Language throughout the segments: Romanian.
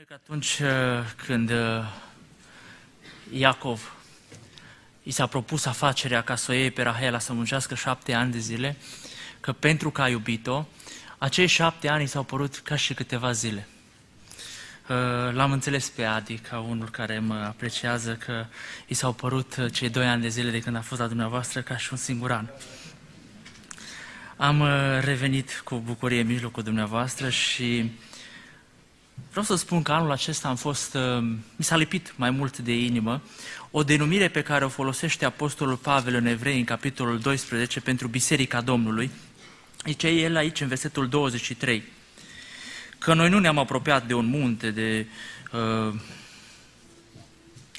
spune că atunci uh, când uh, Iacov i s-a propus afacerea ca să o iei pe Rahela să muncească șapte ani de zile, că pentru că a iubit-o, acei șapte ani s-au părut ca și câteva zile. Uh, l-am înțeles pe Adi ca unul care mă apreciază că i s-au părut cei doi ani de zile de când a fost la dumneavoastră ca și un singur an. Am revenit cu bucurie în mijlocul dumneavoastră și Vreau să spun că anul acesta am fost, uh, mi s-a lipit mai mult de inimă, o denumire pe care o folosește Apostolul Pavel în Evrei, în capitolul 12, pentru Biserica Domnului. Zice el aici, în versetul 23, că noi nu ne-am apropiat de un munte, de, uh,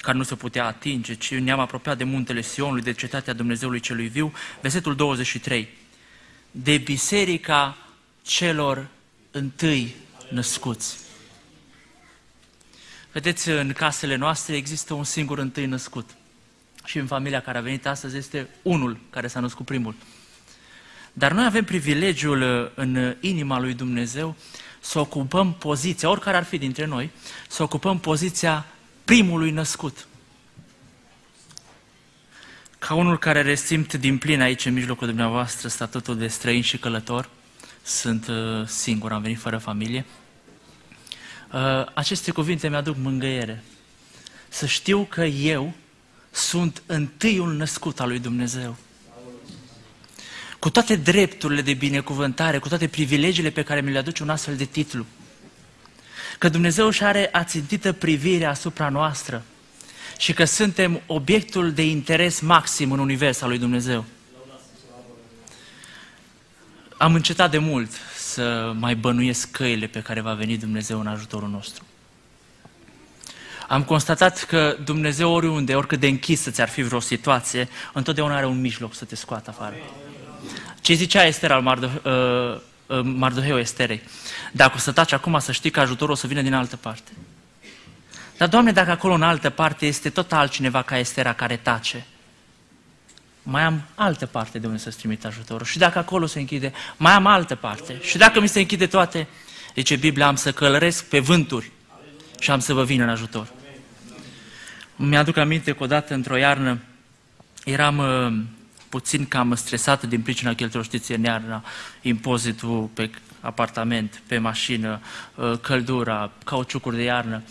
care nu se putea atinge, ci ne-am apropiat de muntele Sionului, de cetatea Dumnezeului celui viu. Versetul 23, de biserica celor întâi născuți. Vedeți, în casele noastre există un singur întâi născut. Și în familia care a venit astăzi este unul care s-a născut primul. Dar noi avem privilegiul uh, în inima lui Dumnezeu să ocupăm poziția, oricare ar fi dintre noi, să ocupăm poziția primului născut. Ca unul care resimt din plin aici în mijlocul dumneavoastră statutul de străin și călător, sunt uh, singur, am venit fără familie, Uh, aceste cuvinte mi-aduc mângâiere. Să știu că eu sunt întâiul născut al lui Dumnezeu. Cu toate drepturile de binecuvântare, cu toate privilegiile pe care mi le aduce un astfel de titlu. Că Dumnezeu își are ațintită privirea asupra noastră și că suntem obiectul de interes maxim în univers al lui Dumnezeu. Am încetat de mult să mai bănuiesc căile pe care va veni Dumnezeu în ajutorul nostru. Am constatat că Dumnezeu oriunde, oricât de închisă ți-ar fi vreo situație, întotdeauna are un mijloc să te scoată afară. Ce zicea Ester al Mardo- uh, uh, Mardoheu Esterei? Dacă o să taci acum, să știi că ajutorul o să vină din altă parte. Dar, Doamne, dacă acolo în altă parte este tot altcineva ca Estera care tace, mai am altă parte de unde să-ți trimit ajutorul. Și dacă acolo se închide, mai am altă parte. Și dacă mi se închide toate, zice Biblia, am să călăresc pe vânturi și am să vă vin în ajutor. Mi-aduc aminte că odată într-o iarnă eram uh, puțin cam stresat din pricina cheltuielor, știți, în iarna, impozitul pe apartament, pe mașină, uh, căldura, cauciucuri de iarnă,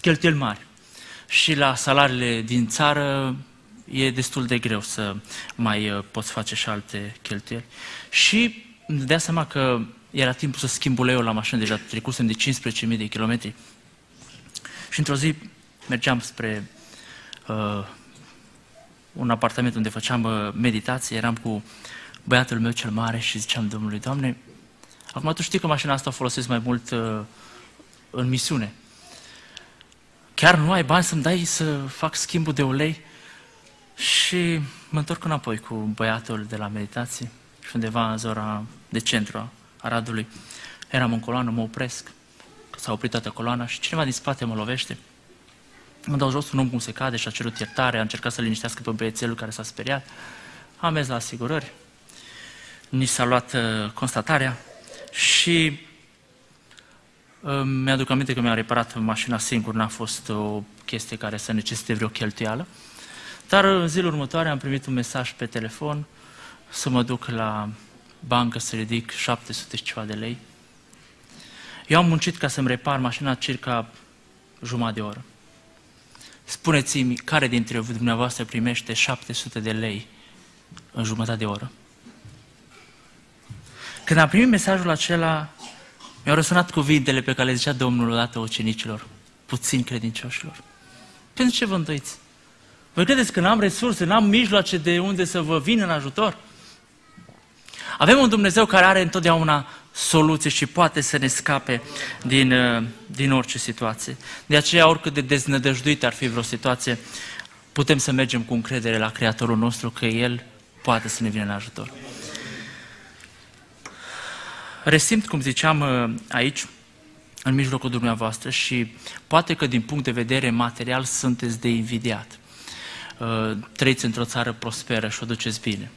cheltuieli mari. Și la salariile din țară e destul de greu să mai uh, poți face și alte cheltuieli. Și îmi dea seama că era timpul să schimb uleiul la mașină, deja trecusem de 15.000 de kilometri. Și într-o zi mergeam spre uh, un apartament unde făceam uh, meditație, eram cu băiatul meu cel mare și ziceam Domnului, Doamne, acum tu știi că mașina asta o folosesc mai mult uh, în misiune. Chiar nu ai bani să-mi dai să fac schimbul de ulei? Și mă întorc înapoi cu băiatul de la meditație și undeva în zona de centru a Aradului. Eram în coloană, mă opresc, că s-a oprit toată coloana și cineva din spate mă lovește. Mă dau jos un om cum se cade și a cerut iertare, a încercat să liniștească pe băiețelul care s-a speriat. Am mers la asigurări, ni s-a luat uh, constatarea și uh, mi-aduc aminte că mi-a reparat mașina singur, n-a fost o chestie care să necesite vreo cheltuială. Dar în zilul următoare am primit un mesaj pe telefon să mă duc la bancă să ridic 700 și ceva de lei. Eu am muncit ca să-mi repar mașina circa jumătate de oră. Spuneți-mi care dintre dumneavoastră primește 700 de lei în jumătate de oră. Când am primit mesajul acela, mi-au răsunat cuvintele pe care le zicea Domnul odată ucenicilor, puțin credincioșilor. Pentru ce vă îndoiți? Voi credeți că n-am resurse, n-am mijloace de unde să vă vin în ajutor? Avem un Dumnezeu care are întotdeauna soluție și poate să ne scape din, uh, din orice situație. De aceea, oricât de deznădăjduit ar fi vreo situație, putem să mergem cu încredere la Creatorul nostru că El poate să ne vină în ajutor. Resimt, cum ziceam uh, aici, în mijlocul dumneavoastră și poate că din punct de vedere material sunteți de invidiat. Uh, trăiți într-o țară prosperă și o duceți bine.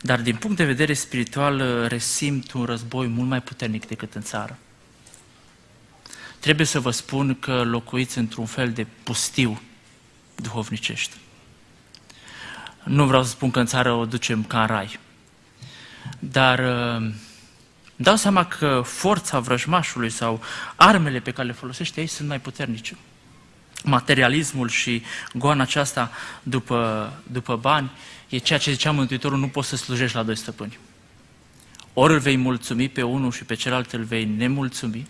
Dar din punct de vedere spiritual uh, resimt un război mult mai puternic decât în țară. trebuie să vă spun că locuiți într-un fel de pustiu duhovnicești. Nu vreau să spun că în țară o ducem ca în rai, dar uh, dau seama că forța vrăjmașului sau armele pe care le folosește ei sunt mai puternice. Materialismul și goana aceasta după, după bani e ceea ce zicea Mântuitorul, nu poți să slujești la doi stăpâni. Ori îl vei mulțumi pe unul și pe celălalt îl vei nemulțumi,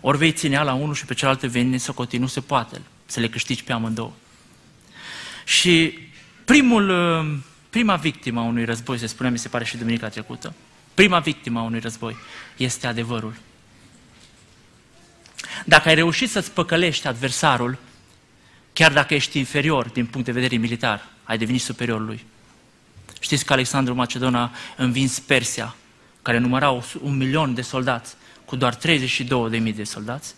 ori vei ținea la unul și pe celălalt vei să continui, se poate, să le câștigi pe amândouă. Și primul, uh, prima victimă a unui război, se spunea, mi se pare și duminica trecută, prima victimă a unui război este adevărul. Dacă ai reușit să-ți păcălești adversarul, chiar dacă ești inferior din punct de vedere militar, ai devenit superior lui. Știți că Alexandru Macedon a învins Persia, care număra un milion de soldați, cu doar 32.000 de soldați?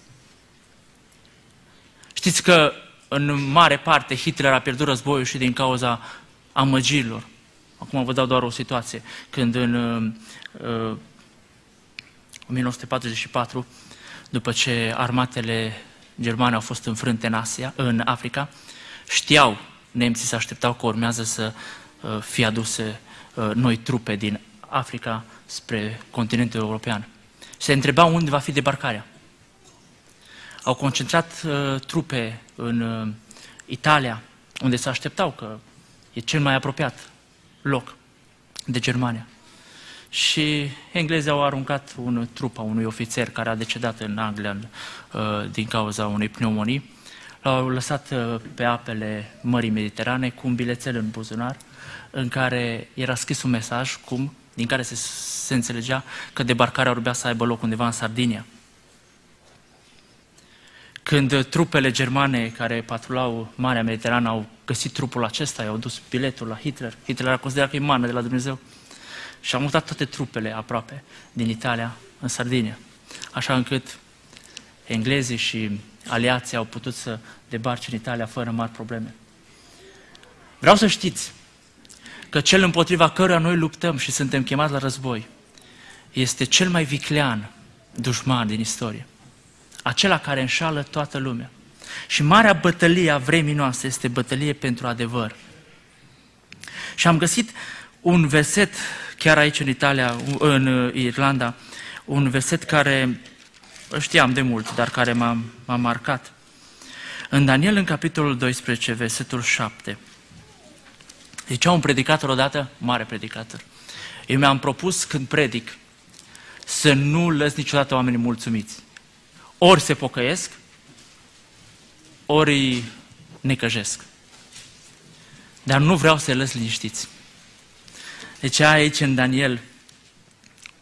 Știți că în mare parte Hitler a pierdut războiul și din cauza amăgirilor. Acum vă dau doar o situație. Când în uh, 1944, după ce armatele germane au fost înfrânte în, Asia, în Africa, știau, nemții se așteptau că urmează să uh, fie aduse uh, noi trupe din Africa spre continentul european. Se întrebau unde va fi debarcarea. Au concentrat uh, trupe în uh, Italia, unde se așteptau că e cel mai apropiat loc de Germania. Și englezii au aruncat un trup a unui ofițer care a decedat în Anglia uh, din cauza unei pneumonii. L-au lăsat uh, pe apele Mării Mediterane cu un bilețel în buzunar în care era scris un mesaj cum, din care se, se înțelegea că debarcarea urmea să aibă loc undeva în Sardinia. Când trupele germane care patrulau Marea Mediterană au găsit trupul acesta, i-au dus biletul la Hitler. Hitler a considerat că e mană de la Dumnezeu. Și a mutat toate trupele aproape din Italia în Sardinia. Așa încât englezii și aliații au putut să debarce în Italia fără mari probleme. Vreau să știți că cel împotriva căruia noi luptăm și suntem chemați la război este cel mai viclean dușman din istorie acela care înșală toată lumea. Și marea bătălie a vremii noastre este bătălie pentru adevăr. Și am găsit un verset, chiar aici în Italia, în Irlanda, un verset care știam de mult, dar care m-a, m-a marcat. În Daniel, în capitolul 12, versetul 7, zicea un predicator odată, mare predicator, eu mi-am propus când predic să nu lăs niciodată oamenii mulțumiți ori se pocăiesc, ori necăjesc. Dar nu vreau să-i lăs liniștiți. Deci aici în Daniel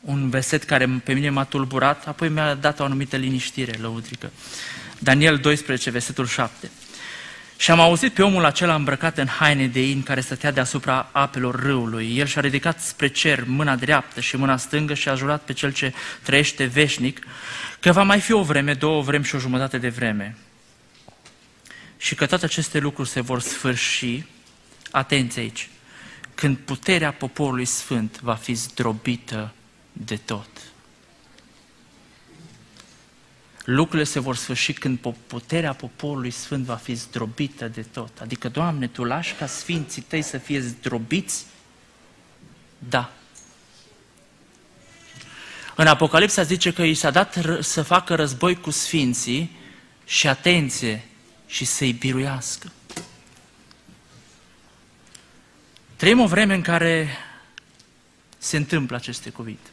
un verset care pe mine m-a tulburat, apoi mi-a dat o anumită liniștire lăutrică. Daniel 12, versetul 7. Și am auzit pe omul acela îmbrăcat în haine de in care stătea deasupra apelor râului. El și-a ridicat spre cer mâna dreaptă și mâna stângă și a jurat pe cel ce trăiește veșnic că va mai fi o vreme, două vremi și o jumătate de vreme. Și că toate aceste lucruri se vor sfârși, atenți aici, când puterea poporului sfânt va fi zdrobită de tot. Lucrurile se vor sfârși când puterea poporului sfânt va fi zdrobită de tot. Adică, Doamne, Tu lași ca sfinții Tăi să fie zdrobiți? Da. În Apocalipsa zice că i s-a dat să facă război cu sfinții și atenție și să-i biruiască. Trăim o vreme în care se întâmplă aceste cuvinte.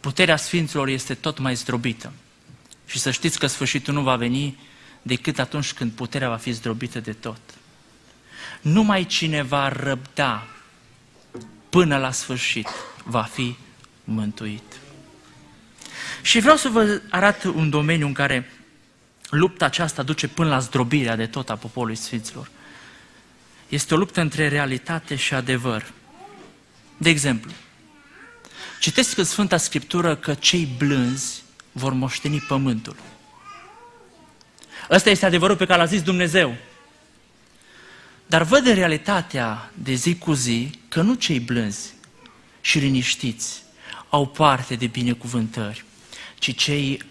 Puterea Sfinților este tot mai zdrobită. Și să știți că sfârșitul nu va veni decât atunci când puterea va fi zdrobită de tot. Numai cine va răbda până la sfârșit va fi mântuit. Și vreau să vă arăt un domeniu în care lupta aceasta duce până la zdrobirea de tot a poporului Sfinților. Este o luptă între realitate și adevăr. De exemplu, citesc în Sfânta Scriptură că cei blânzi vor moșteni pământul. Ăsta este adevărul pe care l-a zis Dumnezeu. Dar văd în realitatea de zi cu zi că nu cei blânzi și liniștiți au parte de binecuvântări, ci cei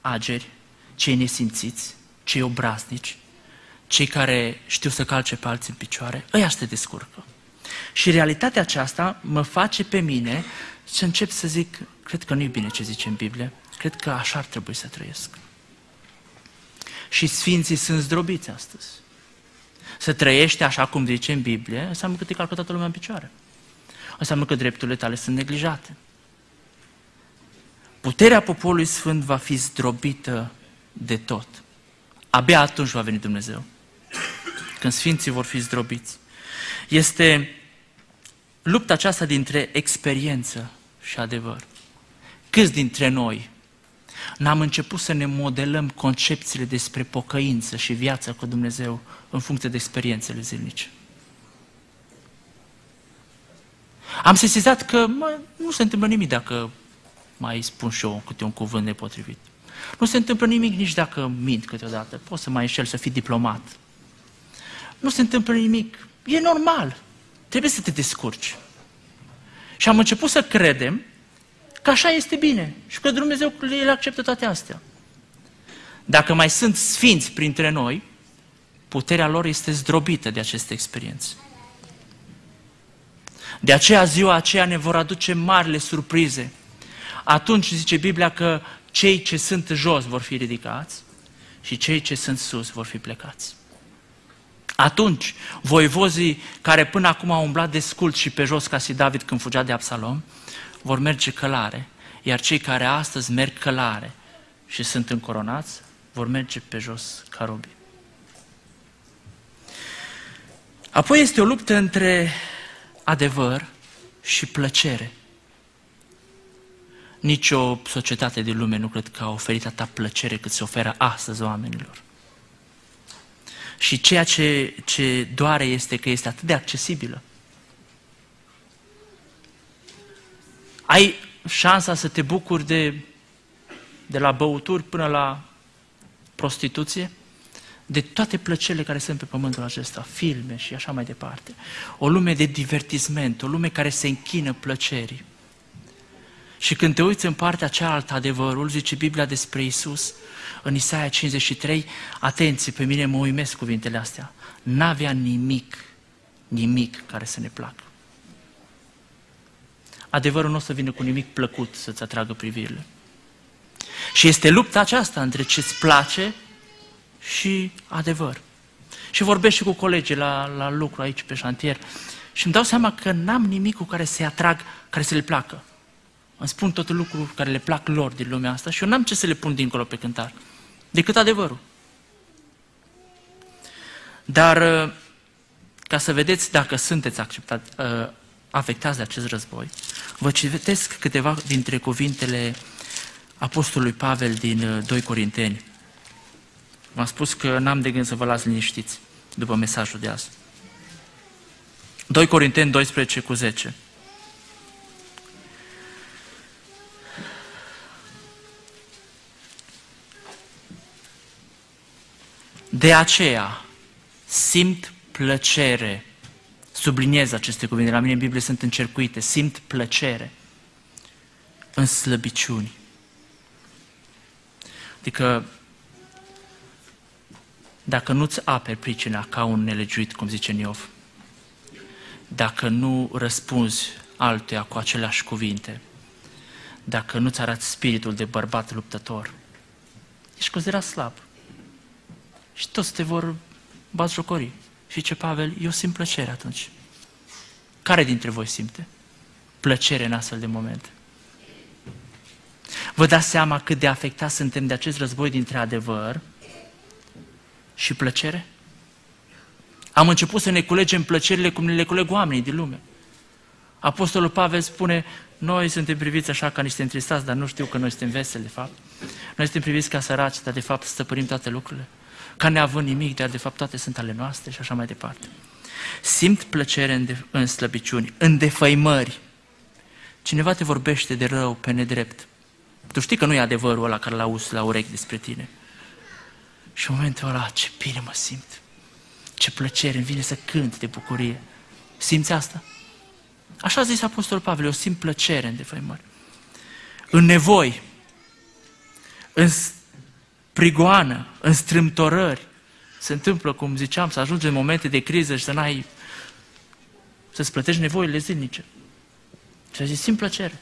ageri, cei nesimțiți, cei obraznici, cei care știu să calce pe alții în picioare, ăia se descurcă. Și realitatea aceasta mă face pe mine să încep să zic, cred că nu-i bine ce zice în Biblie, cred că așa ar trebui să trăiesc. Și sfinții sunt zdrobiți astăzi. Să trăiești așa cum zice în Biblie, înseamnă că te calcă toată lumea în picioare. Înseamnă că drepturile tale sunt neglijate. Puterea poporului sfânt va fi zdrobită de tot. Abia atunci va veni Dumnezeu. Când sfinții vor fi zdrobiți. Este lupta aceasta dintre experiență și adevăr. Câți dintre noi n-am început să ne modelăm concepțiile despre pocăință și viața cu Dumnezeu în funcție de experiențele zilnice? Am sesizat că mă, nu se întâmplă nimic dacă mai spun și eu câte un cuvânt nepotrivit. Nu se întâmplă nimic nici dacă mint câteodată. Poți să mai înșel să fii diplomat. Nu se întâmplă nimic. E normal. Trebuie să te descurci. Și am început să credem că așa este bine și că Dumnezeu le acceptă toate astea. Dacă mai sunt sfinți printre noi, puterea lor este zdrobită de aceste experiențe. De aceea ziua aceea ne vor aduce marile surprize. Atunci zice Biblia că cei ce sunt jos vor fi ridicați și cei ce sunt sus vor fi plecați. Atunci, voivozii care până acum au umblat de scult și pe jos ca și David când fugea de Absalom, vor merge călare, iar cei care astăzi merg călare și sunt încoronați, vor merge pe jos ca robi. Apoi este o luptă între adevăr și plăcere. Nici o societate din lume nu cred că a oferit atâta plăcere cât se oferă astăzi oamenilor. Și ceea ce, ce doare este că este atât de accesibilă. Ai șansa să te bucuri de, de la băuturi până la prostituție, de toate plăcerile care sunt pe pământul acesta, filme și așa mai departe. O lume de divertisment, o lume care se închină plăcerii. Și când te uiți în partea cealaltă adevărul, zice Biblia despre Isus, în Isaia 53, atenție, pe mine mă uimesc cuvintele astea, n-avea nimic, nimic care să ne placă. Adevărul nu o să vină cu nimic plăcut să-ți atragă privirile. Și este lupta aceasta între ce-ți place și adevăr. Și vorbesc și cu colegii la, la lucru aici pe șantier și îmi dau seama că n-am nimic cu care să-i atrag, care să le placă. Îmi spun toate lucruri care le plac lor din lumea asta și eu n-am ce să le pun dincolo pe cântar, decât adevărul. Dar uh, ca să vedeți dacă sunteți acceptat, uh, afectați de acest război, vă citesc câteva dintre cuvintele Apostolului Pavel din 2 uh, Corinteni. V-am spus că n-am de gând să vă las liniștiți după mesajul de azi. 2 Corinteni 12 cu 10. De aceea simt plăcere. Subliniez aceste cuvinte. La mine în Biblie sunt încercuite. Simt plăcere în slăbiciuni. Adică dacă nu-ți aperi pricina ca un nelegiuit, cum zice Niov, dacă nu răspunzi altuia cu aceleași cuvinte, dacă nu-ți arăți spiritul de bărbat luptător, ești considerat slab. Și toți te vor batjocori. Și ce Pavel, eu simt plăcere atunci. Care dintre voi simte plăcere în astfel de momente? Vă dați seama cât de afectați suntem de acest război dintre adevăr și plăcere? Am început să ne culegem plăcerile cum ne le culeg oamenii din lume. Apostolul Pavel spune, noi suntem priviți așa ca niște întristați, dar nu știu că noi suntem veseli, de fapt. Noi suntem priviți ca săraci, dar de fapt stăpânim toate lucrurile. Ca neavând nimic, dar de fapt toate sunt ale noastre și așa mai departe. Simt plăcere în, de- în slăbiciuni, în defăimări. Cineva te vorbește de rău pe nedrept. Tu știi că nu e adevărul ăla care l-auzi la urechi despre tine. Și în momentul ăla, ce bine mă simt. Ce plăcere, îmi vine să cânt de bucurie. Simți asta? Așa a zis Apostolul Pavel, eu simt plăcere în defăimări. În nevoi, în prigoană, în strâmtorări. Se întâmplă, cum ziceam, să ajungi în momente de criză și să n-ai să-ți plătești nevoile zilnice. Și a zis, simt plăcere.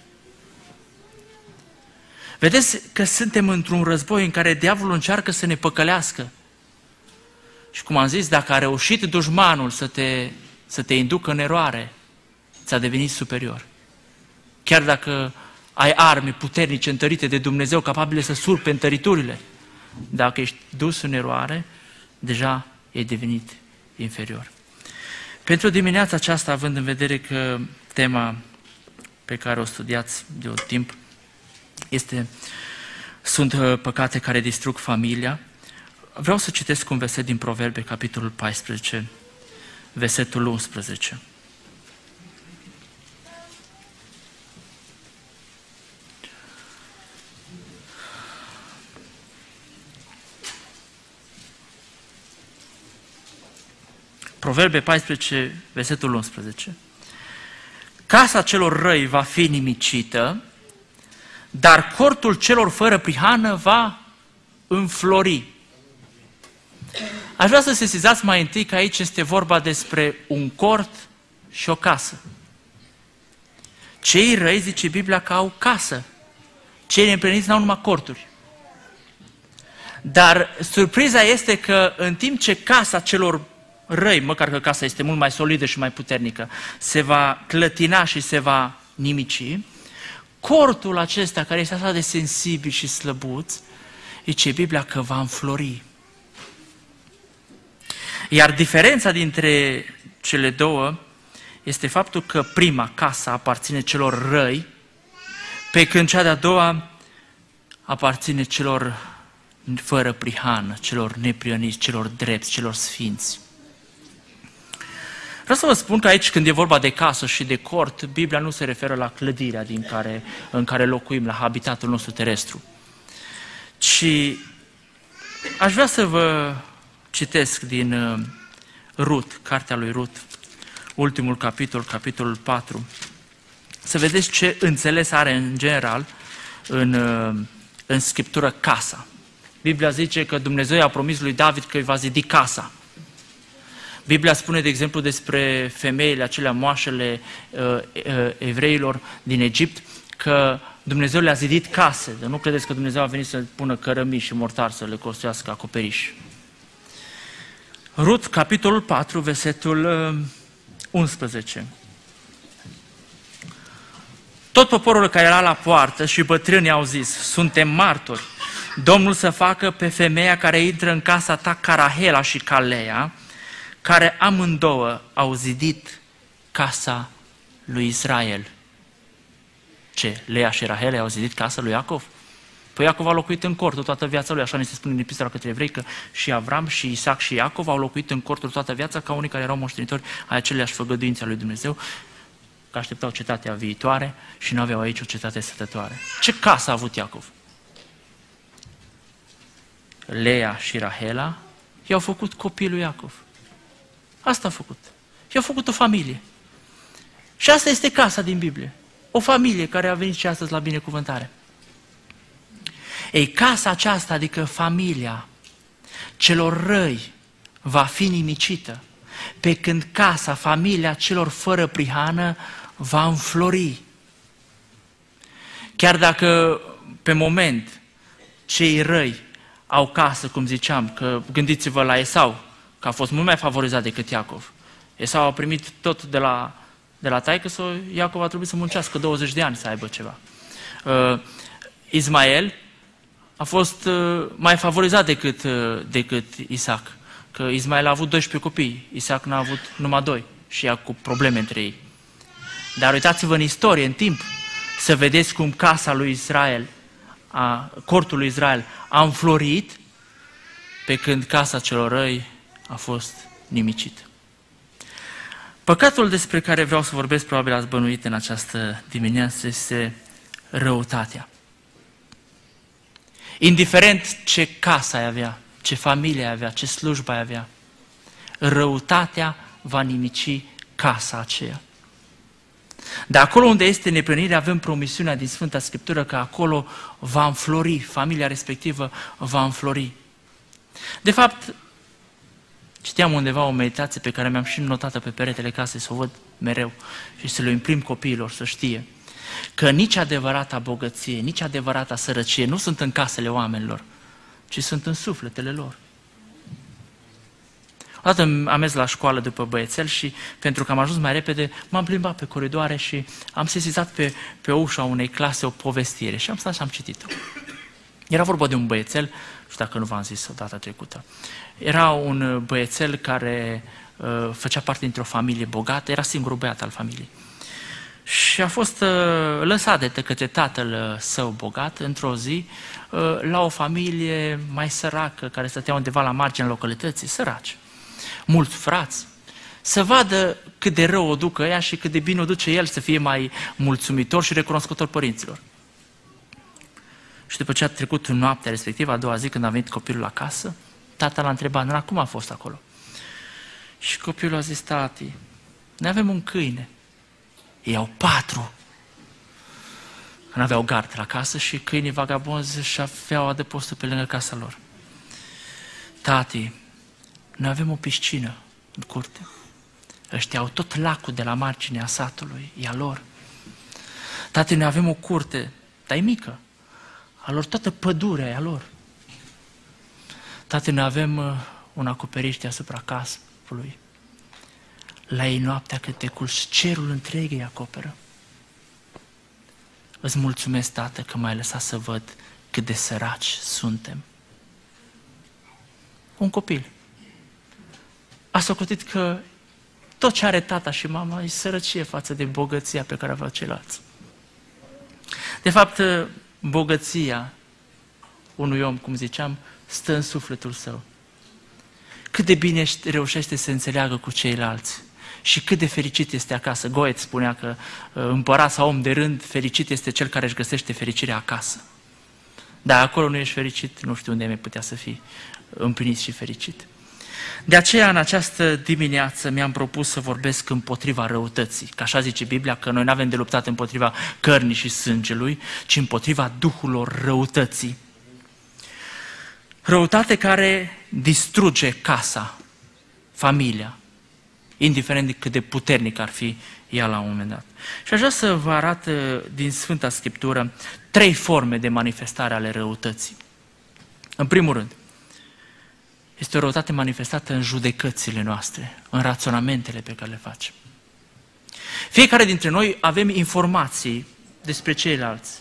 Vedeți că suntem într-un război în care diavolul încearcă să ne păcălească. Și cum am zis, dacă a reușit dușmanul să te, să te inducă în eroare, ți-a devenit superior. Chiar dacă ai arme puternice, întărite de Dumnezeu, capabile să surpe întăriturile, dacă ești dus în eroare, deja e devenit inferior. Pentru dimineața aceasta, având în vedere că tema pe care o studiați de un timp este, sunt uh, păcate care distrug familia, vreau să citesc un verset din Proverbe, capitolul 14, versetul 11. Proverbe 14, versetul 11. Casa celor răi va fi nimicită, dar cortul celor fără prihană va înflori. Aș vrea să se sesizați mai întâi că aici este vorba despre un cort și o casă. Cei răi, zice Biblia, că au casă. Cei neîmpliniți n-au numai corturi. Dar surpriza este că în timp ce casa celor răi, măcar că casa este mult mai solidă și mai puternică, se va clătina și se va nimici, cortul acesta, care este așa de sensibil și slăbuț, zice Biblia că va înflori. Iar diferența dintre cele două este faptul că prima, casa, aparține celor răi, pe când cea de-a doua aparține celor fără prihană, celor neprioniți, celor drepți, celor sfinți. Vreau să vă spun că aici, când e vorba de casă și de cort, Biblia nu se referă la clădirea din care, în care locuim, la habitatul nostru terestru. Ci aș vrea să vă citesc din uh, Rut, cartea lui Rut, ultimul capitol, capitolul 4, să vedeți ce înțeles are în general în, uh, în Scriptură casa. Biblia zice că Dumnezeu i-a promis lui David că îi va zidi casa. Biblia spune, de exemplu, despre femeile, acelea moașele uh, uh, evreilor din Egipt, că Dumnezeu le-a zidit case. Dar nu credeți că Dumnezeu a venit să pună cărămii și mortar să le construiască acoperiș. Rut, capitolul 4, versetul uh, 11. Tot poporul care era la poartă și bătrânii au zis, suntem martori. Domnul să facă pe femeia care intră în casa ta Carahela și Calea, care amândouă au zidit casa lui Israel. Ce? Lea și Rahele au zidit casa lui Iacov? Păi Iacov a locuit în cortul toată viața lui, așa ne se spune în epistola către evrei, că și Avram, și Isaac, și Iacov au locuit în cortul toată viața ca unii care erau moștenitori ai aceleași făgăduințe a lui Dumnezeu, că așteptau cetatea viitoare și nu aveau aici o cetate stătătoare. Ce casă a avut Iacov? Lea și Rahela i-au făcut copilul lui Iacov. Asta a făcut. Și a făcut o familie. Și asta este casa din Biblie. O familie care a venit și astăzi la binecuvântare. Ei, casa aceasta, adică familia celor răi, va fi nimicită, pe când casa, familia celor fără prihană, va înflori. Chiar dacă pe moment cei răi au casă, cum ziceam, că gândiți-vă la Esau, că a fost mult mai favorizat decât Iacov. Esau a primit tot de la, de la taică sau Iacov a trebuit să muncească 20 de ani să aibă ceva. Uh, Ismael a fost uh, mai favorizat decât, uh, decât Isaac. Că Ismael a avut 12 copii, Isaac n-a avut numai doi și ea cu probleme între ei. Dar uitați-vă în istorie, în timp, să vedeți cum casa lui Israel, a, cortul lui Israel a înflorit, pe când casa celor răi a fost nimicit. Păcatul despre care vreau să vorbesc, probabil ați bănuit în această dimineață, este răutatea. Indiferent ce casă ai avea, ce familie ai avea, ce slujbă ai avea, răutatea va nimici casa aceea. Dar acolo unde este neprănire, avem promisiunea din Sfânta Scriptură că acolo va înflori, familia respectivă va înflori. De fapt, citeam undeva o meditație pe care mi-am și notată pe peretele casei să o văd mereu și să le imprim copiilor să știe că nici adevărata bogăție, nici adevărata sărăcie nu sunt în casele oamenilor, ci sunt în sufletele lor. Odată am mers la școală după băiețel și pentru că am ajuns mai repede, m-am plimbat pe coridoare și am sesizat pe, pe ușa unei clase o povestire și am stat și am citit-o. Era vorba de un băiețel, nu știu dacă nu v-am zis o dată trecută. Era un băiețel care uh, făcea parte dintr-o familie bogată, era singurul băiat al familiei. Și a fost uh, lăsat de către tatăl uh, său bogat într-o zi uh, la o familie mai săracă care stătea undeva la marginea localității, săraci mulți frați, să vadă cât de rău o ducă ea și cât de bine o duce el să fie mai mulțumitor și recunoscător părinților. Și după ce a trecut noaptea respectivă, a doua zi, când a venit copilul acasă, tata l-a întrebat, Nana, cum a fost acolo? Și copilul a zis, tati, ne avem un câine. Ei au patru. Nu aveau gard la casă și câinii vagabonzi și aveau adăpostul pe lângă casa lor. Tati, noi avem o piscină în curte. Ăștia au tot lacul de la marginea satului, e a lor. Tati, noi avem o curte, dar e mică. A lor toată pădurea e a lor. Tati, noi avem uh, un acoperiș deasupra casului. La ei noaptea când te culci, cerul întreg îi acoperă. Îți mulțumesc, Tată, că m-ai lăsat să văd cât de săraci suntem. Un copil a socotit că tot ce are tata și mama e sărăcie față de bogăția pe care aveau ceilalți. De fapt, bogăția unui om, cum ziceam, stă în sufletul său. Cât de bine reușește să înțeleagă cu ceilalți și cât de fericit este acasă. Goethe spunea că uh, împărat sau om de rând, fericit este cel care își găsește fericirea acasă. Dar acolo nu ești fericit, nu știu unde mai putea să fii împlinit și fericit. De aceea, în această dimineață, mi-am propus să vorbesc împotriva răutății. Că așa zice Biblia, că noi nu avem de luptat împotriva cărnii și sângelui, ci împotriva duhurilor răutății. Răutate care distruge casa, familia, indiferent de cât de puternic ar fi ea la un moment dat. Și aș vrea să vă arăt uh, din Sfânta Scriptură trei forme de manifestare ale răutății. În primul rând, este o răutate manifestată în judecățile noastre, în raționamentele pe care le facem. Fiecare dintre noi avem informații despre ceilalți,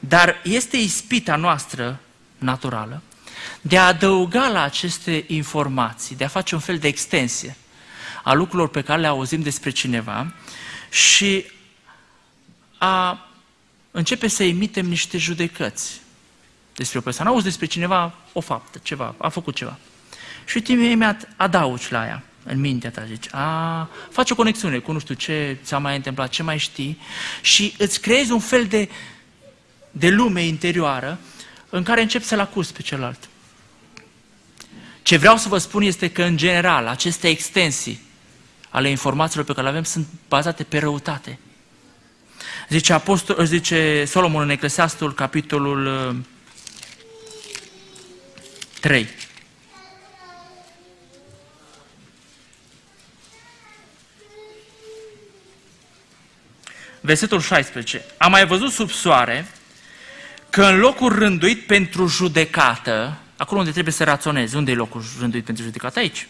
dar este ispita noastră naturală de a adăuga la aceste informații, de a face un fel de extensie a lucrurilor pe care le auzim despre cineva și a începe să emitem niște judecăți despre o persoană. Auzi despre cineva o faptă, ceva, a făcut ceva. Și imediat adaugi la ea în mintea ta, zici, a, faci o conexiune cu nu știu ce ți-a mai întâmplat, ce mai știi și îți creezi un fel de, de lume interioară în care începi să-l acuzi pe celălalt. Ce vreau să vă spun este că, în general, aceste extensii ale informațiilor pe care le avem sunt bazate pe răutate. Zice, apostol, zice Solomon în Eclesiastul, capitolul 3. Versetul 16. Am mai văzut sub soare că în locul rânduit pentru judecată, acolo unde trebuie să raționezi, unde e locul rânduit pentru judecată? Aici.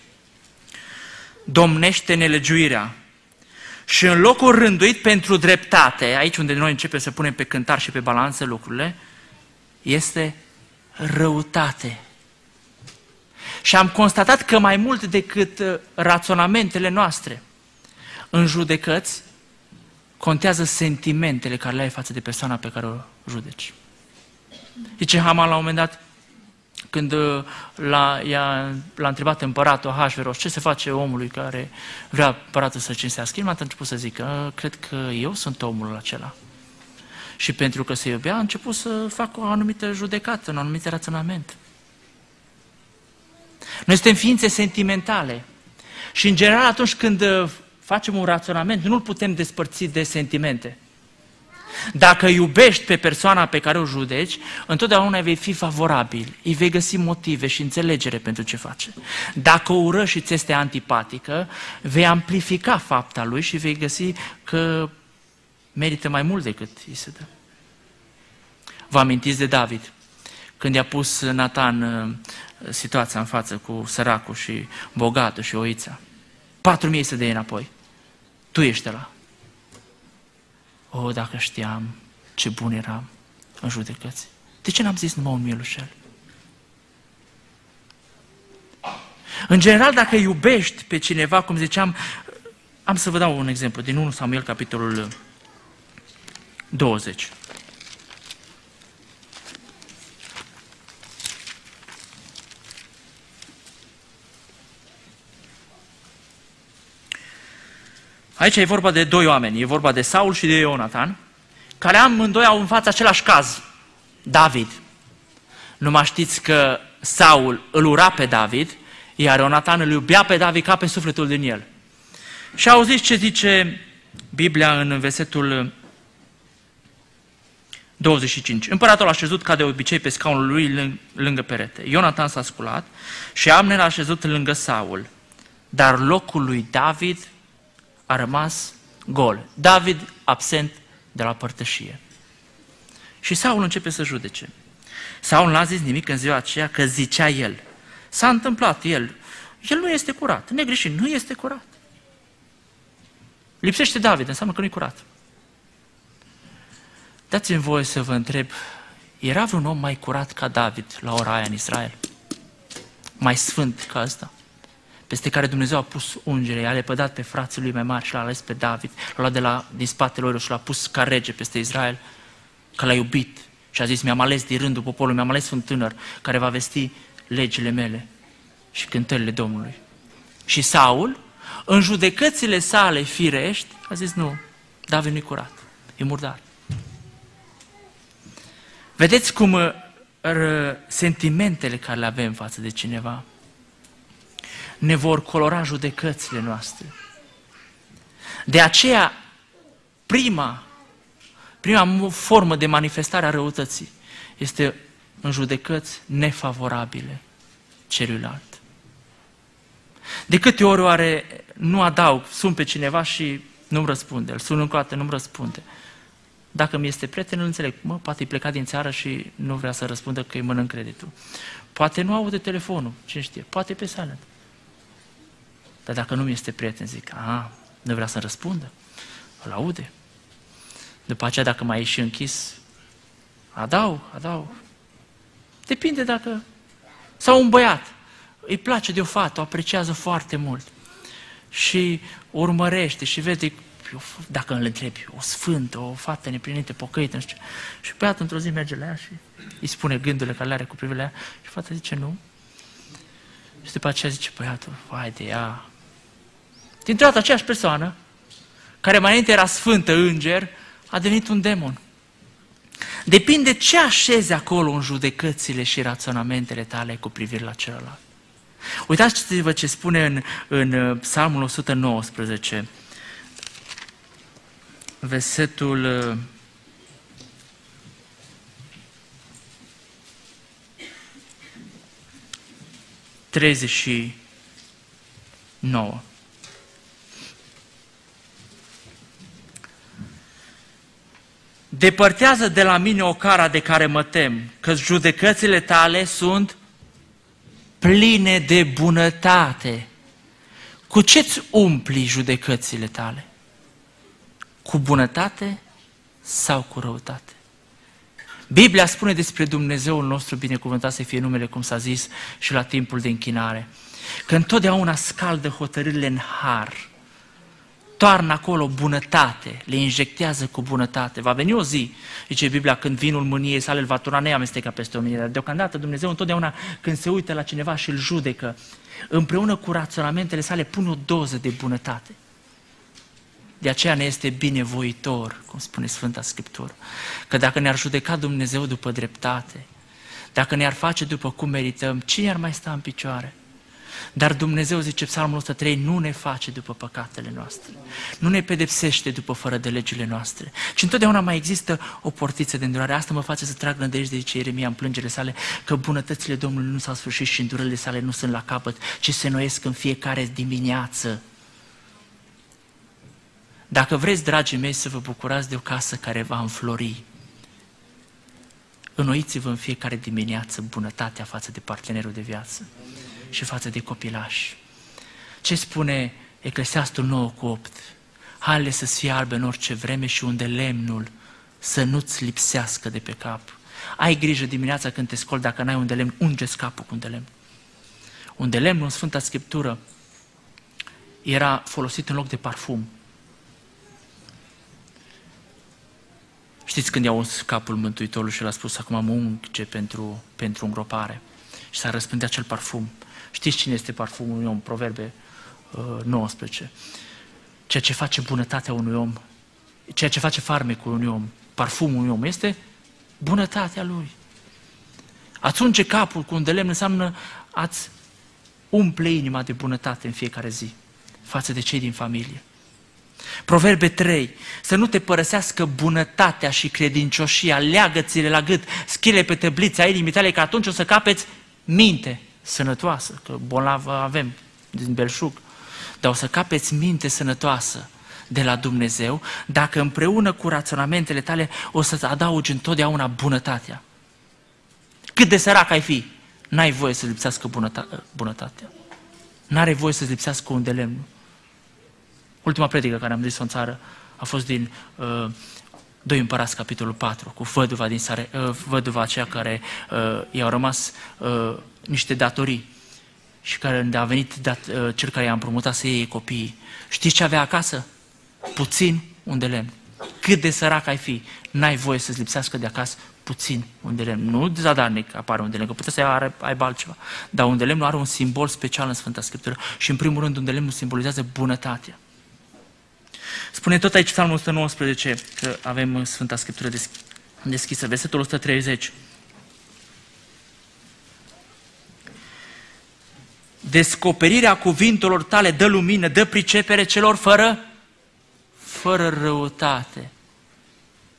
Domnește nelegiuirea. Și în locul rânduit pentru dreptate, aici unde noi începem să punem pe cântar și pe balanță lucrurile, este răutate. Și am constatat că mai mult decât uh, raționamentele noastre în judecăți, contează sentimentele care le ai față de persoana pe care o judeci. Zice Haman la un moment dat, când uh, l-a, i-a, l-a întrebat împăratul Ahasveros ce se face omului care vrea împăratul să cinstească, el a început să zică, cred că eu sunt omul acela. Și pentru că se iubea, a început să facă o anumită judecată, un anumit raționament. Noi suntem ființe sentimentale. Și în general atunci când uh, facem un raționament, nu-l putem despărți de sentimente. Dacă iubești pe persoana pe care o judeci, întotdeauna vei fi favorabil, îi vei găsi motive și înțelegere pentru ce face. Dacă o urăști și ți este antipatică, vei amplifica fapta lui și vei găsi că merită mai mult decât îi se dă. Vă amintiți de David, când i-a pus Nathan uh, situația în față cu săracul și bogatul și oița. Patru mii să dea înapoi. Tu ești la. O, oh, dacă știam ce bun eram în judecăți. De ce n-am zis numai un mielușel? În general, dacă iubești pe cineva, cum ziceam, am să vă dau un exemplu din 1 Samuel, capitolul 20. Aici e vorba de doi oameni, e vorba de Saul și de Ionatan, care amândoi au în față același caz, David. Nu mai știți că Saul îl ura pe David, iar Ionatan îl iubea pe David ca pe sufletul din el. Și auziți ce zice Biblia în versetul 25. Împăratul a șezut ca de obicei pe scaunul lui lângă perete. Ionatan s-a sculat și Amner a șezut lângă Saul. Dar locul lui David a rămas gol. David absent de la părtășie. Și Saul începe să judece. Saul n-a zis nimic în ziua aceea că zicea el. S-a întâmplat el. El nu este curat. Negreșit, nu este curat. Lipsește David, înseamnă că nu e curat. Dați-mi voie să vă întreb, era vreun om mai curat ca David la ora aia în Israel? Mai sfânt ca ăsta? Peste care Dumnezeu a pus ungere, a lepădat pe frații lui mai mari și l-a ales pe David, l-a luat de la, din spatele lor și l-a pus ca rege peste Israel, că l-a iubit și a zis, mi-am ales din rândul poporului, mi-am ales un tânăr care va vesti legile mele și cântările Domnului. Și Saul, în judecățile sale firești, a zis, nu, David nu-i curat, e murdar. Vedeți cum uh, sentimentele care le avem față de cineva ne vor colora judecățile noastre. De aceea, prima, prima formă de manifestare a răutății este în judecăți nefavorabile celuilalt. De câte ori oare nu adaug, sun pe cineva și nu-mi răspunde, îl sun încă o dată, nu-mi răspunde. Dacă mi este prieten, nu înțeleg. Mă, poate e plecat din țară și nu vrea să răspundă că îi mănânc creditul. Poate nu aude telefonul, cine știe, poate pe silent. Dar dacă nu mi este prieten, zic, a, nu vrea să răspundă, îl aude. După aceea, dacă mai e și închis, adau, adau. Depinde dacă... Sau un băiat, îi place de o fată, o apreciază foarte mult. Și urmărește și vede, dacă îl întrebi, o sfântă, o fată neplinită, pocăită, nu știu. Și băiatul într-o zi merge la ea și îi spune gândurile care le are cu privire la ea și fata zice nu. Și după aceea zice băiatul, vai de ea, Dintr-o dată aceeași persoană, care mai înainte era sfântă, înger, a devenit un demon. Depinde ce așezi acolo în judecățile și raționamentele tale cu privire la celălalt. Uitați-vă ce spune în, în uh, Psalmul 119, versetul 39. Uh, Depărtează de la mine o cara de care mă tem, că judecățile tale sunt pline de bunătate. Cu ce-ți umpli judecățile tale? Cu bunătate sau cu răutate? Biblia spune despre Dumnezeul nostru binecuvântat să fie numele, cum s-a zis și la timpul de închinare, că întotdeauna scaldă hotărârile în har toarnă acolo bunătate, le injectează cu bunătate. Va veni o zi, zice Biblia, când vinul mâniei sale îl va turna neamestecat peste mine. Dar deocamdată Dumnezeu întotdeauna când se uită la cineva și îl judecă, împreună cu raționamentele sale pune o doză de bunătate. De aceea ne este binevoitor, cum spune Sfânta Scriptură, că dacă ne-ar judeca Dumnezeu după dreptate, dacă ne-ar face după cum merităm, cine ar mai sta în picioare? Dar Dumnezeu, zice Psalmul 103, nu ne face după păcatele noastre. Nu ne pedepsește după fără de legile noastre. Ci întotdeauna mai există o portiță de îndurare. Asta mă face să trag nădejde, zice Ieremia în plângere sale, că bunătățile Domnului nu s-au sfârșit și îndurările sale nu sunt la capăt, ci se noiesc în fiecare dimineață. Dacă vreți, dragii mei, să vă bucurați de o casă care va înflori, înnoiți-vă în fiecare dimineață bunătatea față de partenerul de viață și față de copilași. Ce spune Eclesiastul 9 cu 8? Haile să fie albe în orice vreme și unde lemnul să nu-ți lipsească de pe cap. Ai grijă dimineața când te scoli, dacă n-ai unde lemn, unge capul cu unde lemn. Unde lemnul în Sfânta Scriptură era folosit în loc de parfum. Știți când i-a uns capul Mântuitorului și l-a spus, acum mă unge pentru, pentru îngropare. Și s-a răspândit acel parfum. Știți cine este parfumul unui om? Proverbe uh, 19. Ceea ce face bunătatea unui om, ceea ce face farmecul unui om, parfumul unui om, este bunătatea lui. Ați unge capul cu un de lemn înseamnă ați umple inima de bunătate în fiecare zi față de cei din familie. Proverbe 3. Să nu te părăsească bunătatea și credincioșia, leagă-ți-le la gât, schile pe tăblița inimii tale, că atunci o să capeți minte sănătoasă, că bolnavă avem din belșug, dar o să capeți minte sănătoasă de la Dumnezeu, dacă împreună cu raționamentele tale o să-ți adaugi întotdeauna bunătatea. Cât de sărac ai fi, n-ai voie să lipsească bunăta- bunătatea. N-are voie să-ți lipsească un de lemn. Ultima predică care am zis-o în țară a fost din uh, 2 Împărați, capitolul 4, cu văduva, din Sare, uh, văduva aceea care uh, i-au rămas uh, niște datorii și care a venit dat, uh, cel care i-a împrumutat să iei copiii. Știți ce avea acasă? Puțin un de lemn. Cât de sărac ai fi, n-ai voie să-ți lipsească de acasă puțin un de lemn. Nu zadarnic apare un de lemn, că putea să ai, aibă altceva. Dar un de lemn are un simbol special în Sfânta Scriptură și în primul rând un de lemn simbolizează bunătatea. Spune tot aici Psalmul 119, că avem Sfânta Scriptură deschisă, versetul 130. Descoperirea cuvintelor tale dă lumină, dă pricepere celor fără, fără răutate.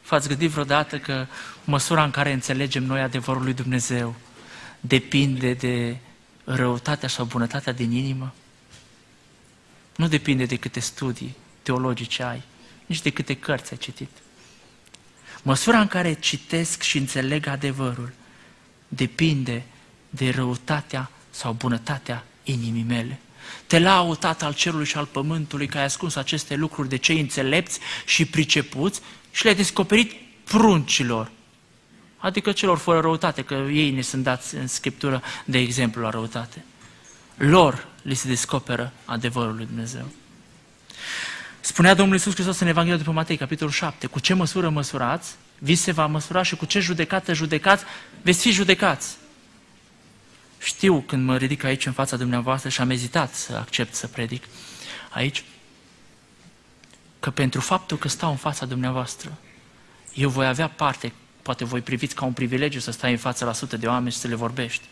V-ați gândit vreodată că măsura în care înțelegem noi adevărul lui Dumnezeu depinde de răutatea sau bunătatea din inimă? Nu depinde de câte studii, teologice ai, nici de câte cărți ai citit. Măsura în care citesc și înțeleg adevărul depinde de răutatea sau bunătatea inimii mele. Te lau, Tată al cerului și al pământului, că ai ascuns aceste lucruri de cei înțelepți și pricepuți și le-ai descoperit pruncilor, adică celor fără răutate, că ei ne sunt dați în Scriptură de exemplu la răutate. Lor li se descoperă adevărul lui Dumnezeu. Spunea Domnul Iisus Hristos în Evanghelia după Matei, capitolul 7, cu ce măsură măsurați, vi se va măsura și cu ce judecată judecați, veți fi judecați. Știu când mă ridic aici în fața dumneavoastră și am ezitat să accept să predic aici, că pentru faptul că stau în fața dumneavoastră, eu voi avea parte, poate voi priviți ca un privilegiu să stai în fața la sute de oameni și să le vorbești.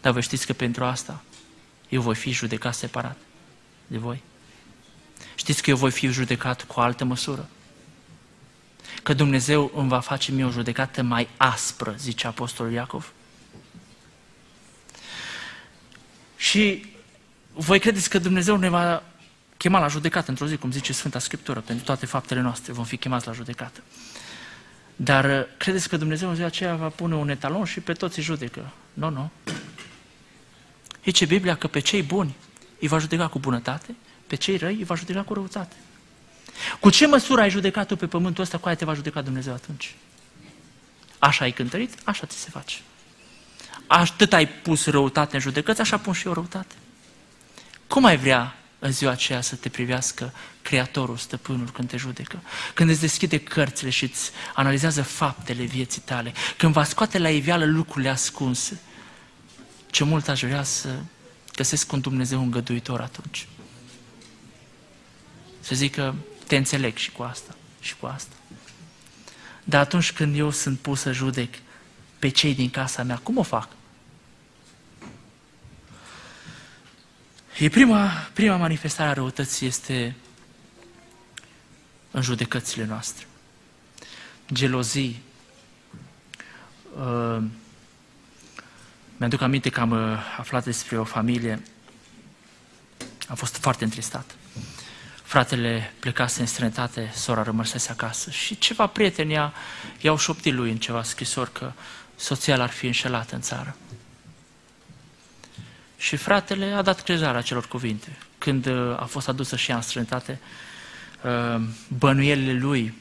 Dar vă știți că pentru asta eu voi fi judecat separat de voi. Știți că eu voi fi judecat cu o altă măsură? Că Dumnezeu îmi va face mie o judecată mai aspră, zice Apostolul Iacov. Și voi credeți că Dumnezeu ne va chema la judecată într-o zi, cum zice Sfânta Scriptură, pentru toate faptele noastre vom fi chemați la judecată. Dar uh, credeți că Dumnezeu în ziua aceea va pune un etalon și pe toți îi judecă? Nu, nu. Zice Biblia că pe cei buni îi va judeca cu bunătate pe cei răi îi va judeca cu răutate. Cu ce măsură ai judecat tu pe pământul ăsta, cu aia te va judeca Dumnezeu atunci? Așa ai cântărit, așa ți se face. Atât ai pus răutate în judecăți, așa pun și eu răutate. Cum ai vrea în ziua aceea să te privească Creatorul, Stăpânul, când te judecă? Când îți deschide cărțile și îți analizează faptele vieții tale? Când va scoate la iveală lucrurile ascunse? Ce mult aș vrea să găsesc un Dumnezeu îngăduitor atunci. Să zic că te înțeleg și cu asta, și cu asta. Dar atunci când eu sunt pus să judec pe cei din casa mea, cum o fac? E prima, prima manifestare a răutății este în judecățile noastre. Gelozii. Uh, mi-aduc aminte că am uh, aflat despre o familie, am fost foarte întristat. Fratele plecase în străinătate, sora rămăsese acasă și ceva prieteni i-au șoptit lui în ceva scrisori că soția l-ar fi înșelat în țară. Și fratele a dat crezarea acelor cuvinte. Când uh, a fost adusă și ea în străinătate, uh, bănuielile lui,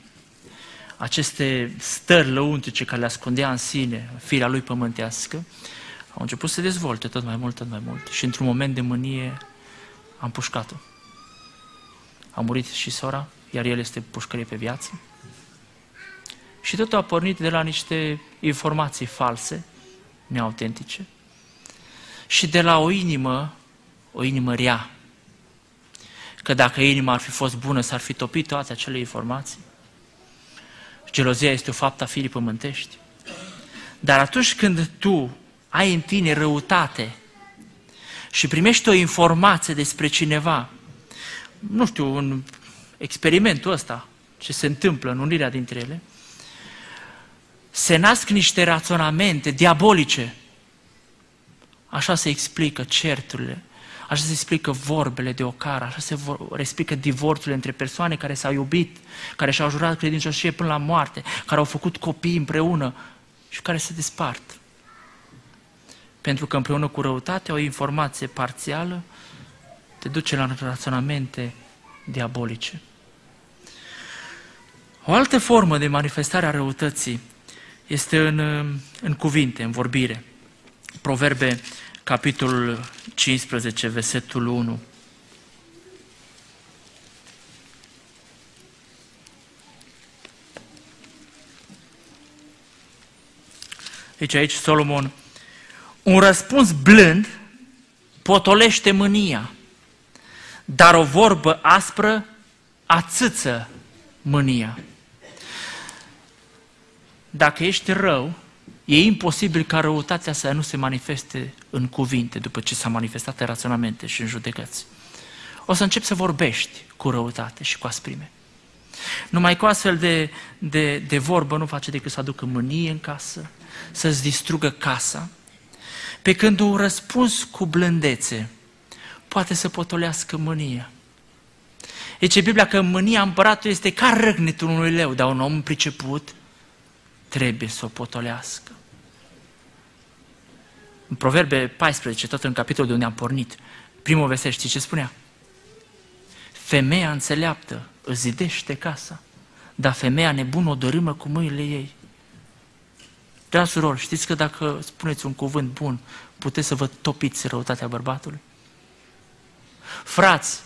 aceste stări lăuntrice care le ascundea în sine, firea lui pământească, au început să se dezvolte tot mai mult, tot mai mult. Și într-un moment de mânie am pușcat-o. A murit și sora, iar el este pușcărie pe viață. Și totul a pornit de la niște informații false, neautentice, și de la o inimă, o inimă rea. Că dacă inima ar fi fost bună, s-ar fi topit toate acele informații. Gelozia este o faptă a firii pământești. Dar atunci când tu ai în tine răutate și primești o informație despre cineva, nu știu, un experimentul ăsta, ce se întâmplă în unirea dintre ele, se nasc niște raționamente diabolice. Așa se explică certurile, așa se explică vorbele de ocară, așa se explică divorțurile între persoane care s-au iubit, care și-au jurat credincioșie până la moarte, care au făcut copii împreună și care se despart. Pentru că împreună cu răutate o informație parțială te duce la raționamente diabolice. O altă formă de manifestare a răutății este în, în cuvinte, în vorbire. Proverbe, capitolul 15, versetul 1. Deci aici Solomon, un răspuns blând potolește mânia, dar o vorbă aspră ațâță mânia. Dacă ești rău, e imposibil ca răutatea să nu se manifeste în cuvinte după ce s-a manifestat în raționamente și în judecăți. O să începi să vorbești cu răutate și cu asprime. Numai cu astfel de, de, de vorbă nu face decât să aducă mânie în casă, să-ți distrugă casa, pe când un răspuns cu blândețe poate să potolească mânia. Zice Biblia că mânia împăratului este ca răgnetul unui leu, dar un om priceput trebuie să o potolească. În Proverbe 14, tot în capitolul de unde am pornit, primul verset, știi ce spunea? Femeia înțeleaptă îți zidește casa, dar femeia nebună o dărâmă cu mâinile ei. Dragi surori, știți că dacă spuneți un cuvânt bun, puteți să vă topiți răutatea bărbatului? Frați,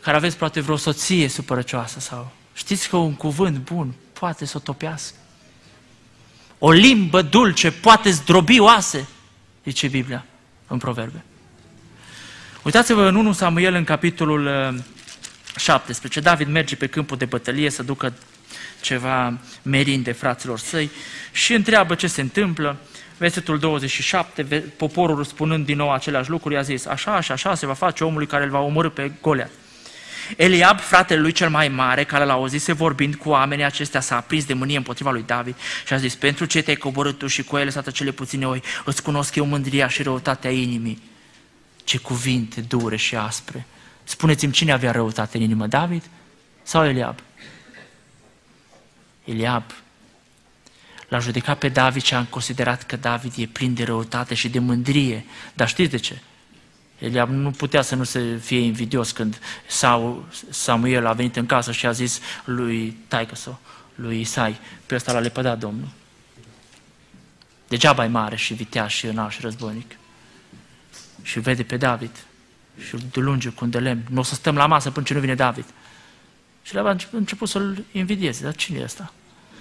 care aveți poate vreo soție supărăcioasă sau știți că un cuvânt bun poate să o topească. O limbă dulce poate zdrobi oase, zice Biblia în proverbe. Uitați-vă în 1 Samuel în capitolul 17. Uh, David merge pe câmpul de bătălie să ducă ceva merinde fraților săi și întreabă ce se întâmplă. Versetul 27, poporul spunând din nou aceleași lucruri, i-a zis, așa și așa se va face omului care îl va omorâ pe Goliat. Eliab, fratele lui cel mai mare, care l-a auzit vorbind cu oamenii acestea, s-a aprins de mânie împotriva lui David și a zis, pentru ce te-ai coborât tu și cu ele sată cele puține oi, îți cunosc eu mândria și răutatea inimii. Ce cuvinte dure și aspre. Spuneți-mi cine avea răutate în inimă, David sau Eliab? Eliab l-a judecat pe David și a considerat că David e plin de răutate și de mândrie. Dar știți de ce? Eliab nu putea să nu se fie invidios când Samuel a venit în casă și a zis lui Taicăso, lui Isai, pe ăsta l-a lepădat Domnul. Degeaba e mare și viteaz și înalt și războinic. Și vede pe David și îl dulunge cu un de lemn. Nu o să stăm la masă până ce nu vine David. Și le-a început, început să-l invidieze. Dar cine e ăsta?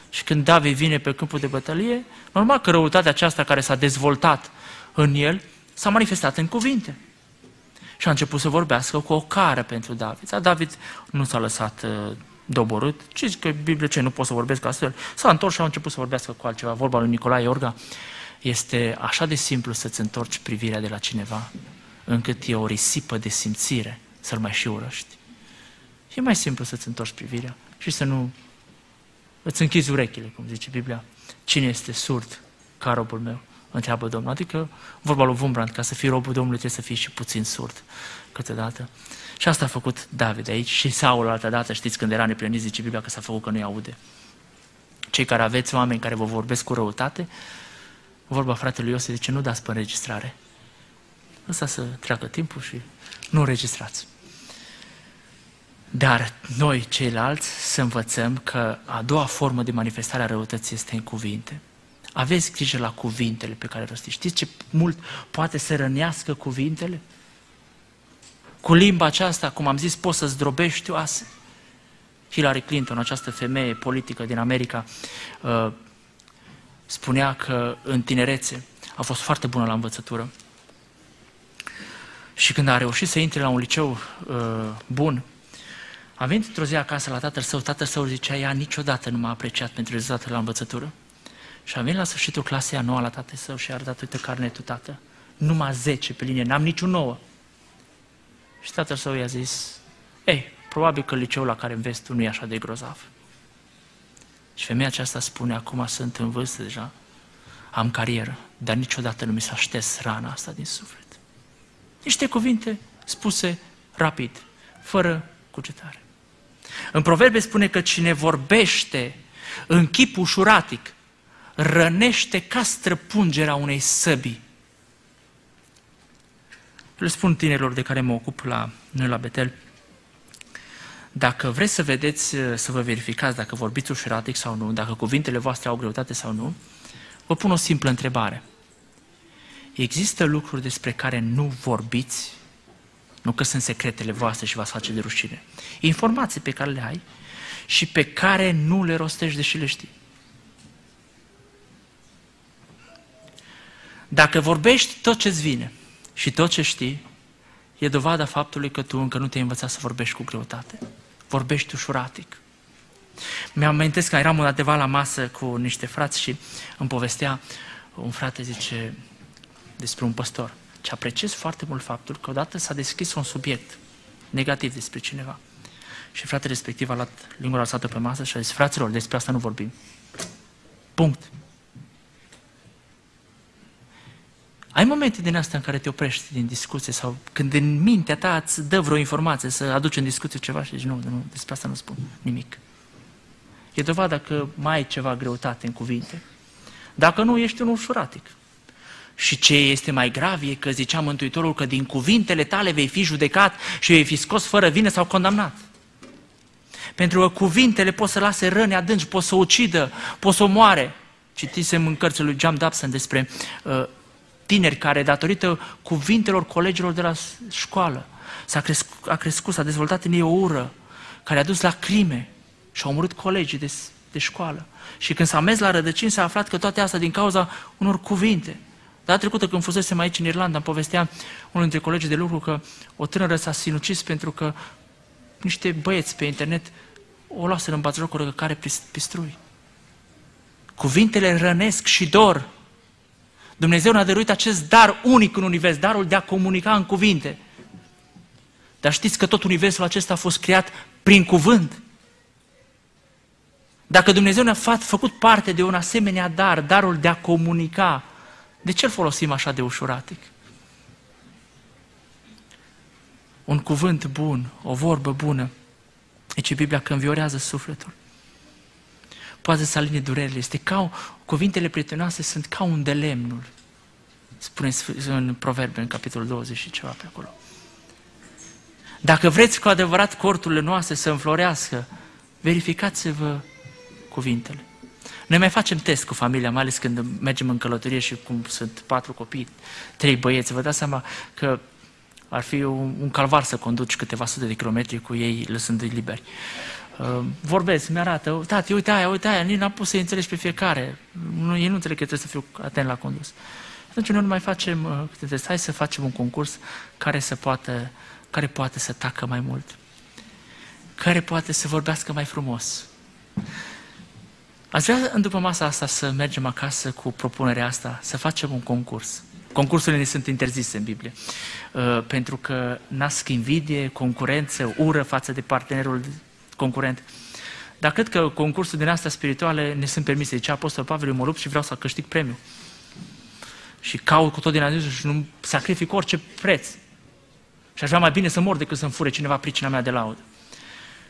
Și când David vine pe câmpul de bătălie, normal că răutatea aceasta care s-a dezvoltat în el s-a manifestat în cuvinte și a început să vorbească cu o cară pentru David. Dar David nu s-a lăsat uh, doborât, ci că Biblie ce, nu pot să vorbesc astfel. S-a întors și a început să vorbească cu altceva. Vorba lui Nicolae Iorga este așa de simplu să-ți întorci privirea de la cineva încât e o risipă de simțire să-L mai și urăști. E mai simplu să-ți întorci privirea și să nu îți închizi urechile, cum zice Biblia. Cine este surd ca robul meu? Întreabă Domnul. Adică vorba lui Vumbrand, ca să fii robul Domnului trebuie să fii și puțin surd câteodată. Și asta a făcut David aici și Saul altă dată, știți, când era neplinit, zice Biblia că s-a făcut că nu-i aude. Cei care aveți oameni care vă vorbesc cu răutate, vorba fratelui Iosif zice, nu dați pe înregistrare. Ăsta să treacă timpul și nu înregistrați. Dar noi, ceilalți, să învățăm că a doua formă de manifestare a răutății este în cuvinte. Aveți grijă la cuvintele pe care rostiți. Știți ce mult poate să rănească cuvintele? Cu limba aceasta, cum am zis, poți să zdrobești oase. Hillary Clinton, această femeie politică din America, uh, spunea că în tinerețe a fost foarte bună la învățătură. Și când a reușit să intre la un liceu uh, bun, a venit într-o zi acasă la tatăl său, tatăl său zicea, ea niciodată nu m-a apreciat pentru rezultatele la învățătură. Și a venit la sfârșitul clasei a noua la tatăl său și a arătat, uite, carnetul, tată, numai 10 pe linie, n-am niciun nouă. Și tatăl său i-a zis, ei, probabil că liceul la care înveți tu nu e așa de grozav. Și femeia aceasta spune, acum sunt în vârstă deja, am carieră, dar niciodată nu mi s-a șters rana asta din suflet. Niște cuvinte spuse rapid, fără cugetare. În proverbe spune că cine vorbește în chip ușuratic, rănește ca străpungerea unei săbii. Le spun tinerilor de care mă ocup la noi la Betel, dacă vreți să vedeți, să vă verificați dacă vorbiți ușuratic sau nu, dacă cuvintele voastre au greutate sau nu, vă pun o simplă întrebare. Există lucruri despre care nu vorbiți, nu că sunt secretele voastre și v-ați face de rușine. Informații pe care le ai și pe care nu le rostești deși le știi. Dacă vorbești tot ce-ți vine și tot ce știi, e dovada faptului că tu încă nu te-ai învățat să vorbești cu greutate. Vorbești ușuratic. Mi-am amintesc că eram undeva la masă cu niște frați și îmi povestea un frate, zice, despre un păstor. Și apreciez foarte mult faptul că odată s-a deschis un subiect negativ despre cineva. Și fratele respectiv a luat lingura alțată pe masă și a zis, fraților, despre asta nu vorbim. Punct. Ai momente din astea în care te oprești din discuție sau când în mintea ta îți dă vreo informație să aduci în discuție ceva și zici, nu, nu, despre asta nu spun nimic. E dovada că mai ai ceva greutate în cuvinte. Dacă nu, ești un ușuratic. Și ce este mai grav e că zicea Mântuitorul că din cuvintele tale vei fi judecat și vei fi scos fără vină sau condamnat. Pentru că cuvintele pot să lase răni adânci, pot să ucidă, pot să omoare. Citisem în cărțile lui Jam Dobson despre uh, tineri care, datorită cuvintelor colegilor de la școală, s-a crescut, a crescut, s-a dezvoltat în ei o ură care a dus la crime și au omorât colegii de, de școală. Și când s-a mers la rădăcini, s-a aflat că toate astea din cauza unor cuvinte. Data trecută când fusesem aici în Irlanda, îmi povestea unul dintre colegii de lucru că o tânără s-a sinucis pentru că niște băieți pe internet o luaseră în batjocură care pistrui. Cuvintele rănesc și dor. Dumnezeu ne-a dăruit acest dar unic în univers, darul de a comunica în cuvinte. Dar știți că tot universul acesta a fost creat prin cuvânt. Dacă Dumnezeu ne-a făcut parte de un asemenea dar, darul de a comunica, de ce îl folosim așa de ușuratic? Un cuvânt bun, o vorbă bună, ce Biblia că înviorează sufletul. Poate să aline durerile. Este ca, cuvintele prietenoase sunt ca un de lemnul. Spune în Proverbe, în capitolul 20 și ceva pe acolo. Dacă vreți cu adevărat corturile noastre să înflorească, verificați-vă cuvintele. Noi mai facem test cu familia, mai ales când mergem în călătorie și cum sunt patru copii, trei băieți. Vă dați seama că ar fi un, un calvar să conduci câteva sute de kilometri cu ei lăsându-i liberi. Uh, vorbesc, mi-arată, tati, uite aia, uite aia, nici n-am pus să-i înțelegi pe fiecare. Nu, ei nu înțeleg că trebuie să fiu atent la condus. Atunci noi nu mai facem uh, câte hai să facem un concurs care, să poată, care poate să tacă mai mult. Care poate să vorbească mai frumos. Aș vrea în după masa asta să mergem acasă cu propunerea asta, să facem un concurs. concursurile ne sunt interzise în Biblie, uh, pentru că nasc invidie, concurență, ură față de partenerul concurent. Dar cred că concursul din astea spirituale ne sunt permise. Zicea Apostol Pavel, eu mă lupt și vreau să câștig premiu. Și caut cu tot din adinsul și nu sacrific orice preț. Și aș vrea mai bine să mor decât să-mi fure cineva pricina mea de laudă.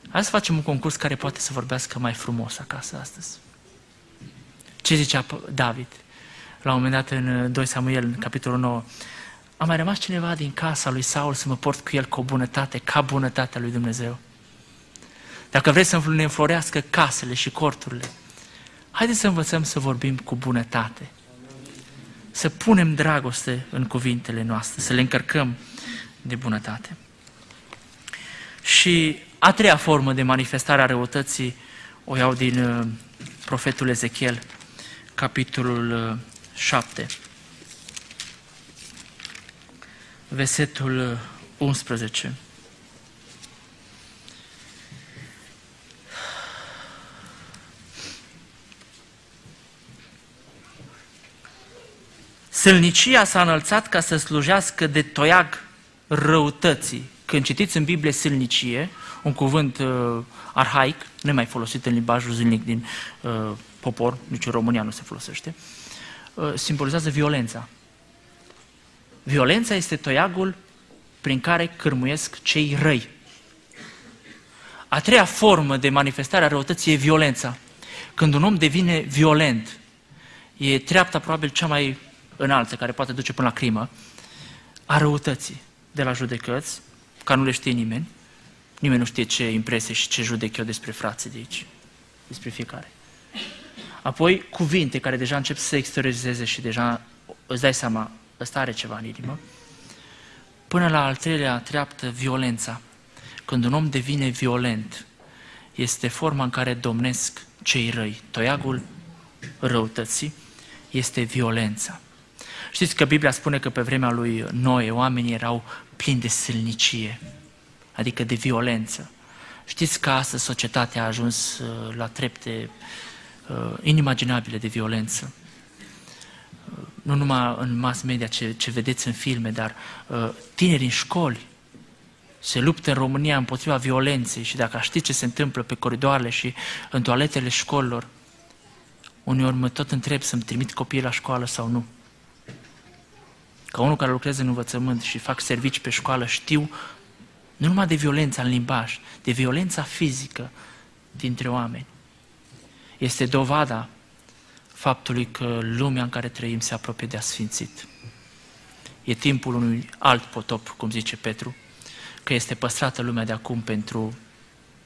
Hai să facem un concurs care poate să vorbească mai frumos acasă astăzi. Ce zicea David? La un moment dat în 2 Samuel, în capitolul 9, a mai rămas cineva din casa lui Saul să mă port cu el cu o bunătate, ca bunătatea lui Dumnezeu. Dacă vreți să ne înflorească casele și corturile, haideți să învățăm să vorbim cu bunătate. Să punem dragoste în cuvintele noastre, să le încărcăm de bunătate. Și a treia formă de manifestare a răutății o iau din uh, profetul Ezechiel, capitolul 7, uh, versetul 11. Sălnicia s-a înălțat ca să slujească de toiag răutății. Când citiți în Biblie sălnicie, un cuvânt uh, arhaic, nemai folosit în limbajul zilnic din uh, popor, nici în România nu se folosește, uh, simbolizează violența. Violența este toiagul prin care cârmuiesc cei răi. A treia formă de manifestare a răutății e violența. Când un om devine violent, e treapta probabil cea mai înaltă, care poate duce până la crimă, a răutății de la judecăți, ca nu le știe nimeni. Nimeni nu știe ce impresie și ce judec eu despre frații de aici, despre fiecare. Apoi, cuvinte care deja încep să se exteriorizeze și deja îți dai seama, ăsta are ceva în inimă. Până la al treilea treaptă, violența. Când un om devine violent, este forma în care domnesc cei răi. Toiagul răutății este violența. Știți că Biblia spune că pe vremea lui Noe oamenii erau plini de sâlnicie, adică de violență. Știți că astăzi societatea a ajuns uh, la trepte uh, inimaginabile de violență. Uh, nu numai în mass media ce, ce vedeți în filme, dar uh, tineri în școli se luptă în România împotriva violenței și dacă știți ce se întâmplă pe coridoarele și în toaletele școlilor, uneori mă tot întreb să-mi trimit copiii la școală sau nu. Ca unul care lucrează în învățământ și fac servici pe școală, știu nu numai de violența în limbaj, de violența fizică dintre oameni. Este dovada faptului că lumea în care trăim se apropie de asfințit. E timpul unui alt potop, cum zice Petru, că este păstrată lumea de acum pentru,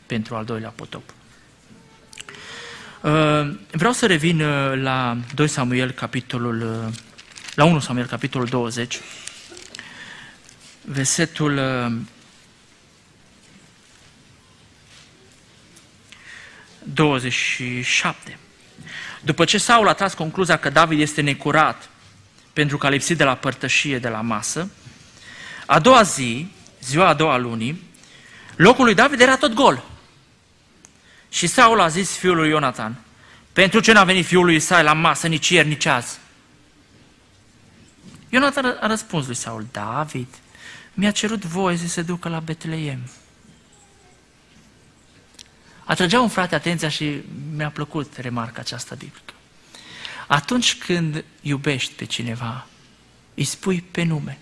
pentru al doilea potop. Uh, vreau să revin uh, la 2 Samuel, capitolul uh, la 1 Samuel, capitolul 20, versetul 27. După ce Saul a tras concluzia că David este necurat pentru că a lipsit de la părtășie de la masă, a doua zi, ziua a doua lunii, locul lui David era tot gol. Și Saul a zis fiului Ionatan, pentru ce n-a venit fiul lui Isai la masă nici ieri, nici azi? Ionatan a răspuns lui Saul, David mi-a cerut voie să se ducă la Betleem. Atrăgea un frate atenția și mi-a plăcut remarca aceasta biblică. Atunci când iubești pe cineva, îi spui pe nume.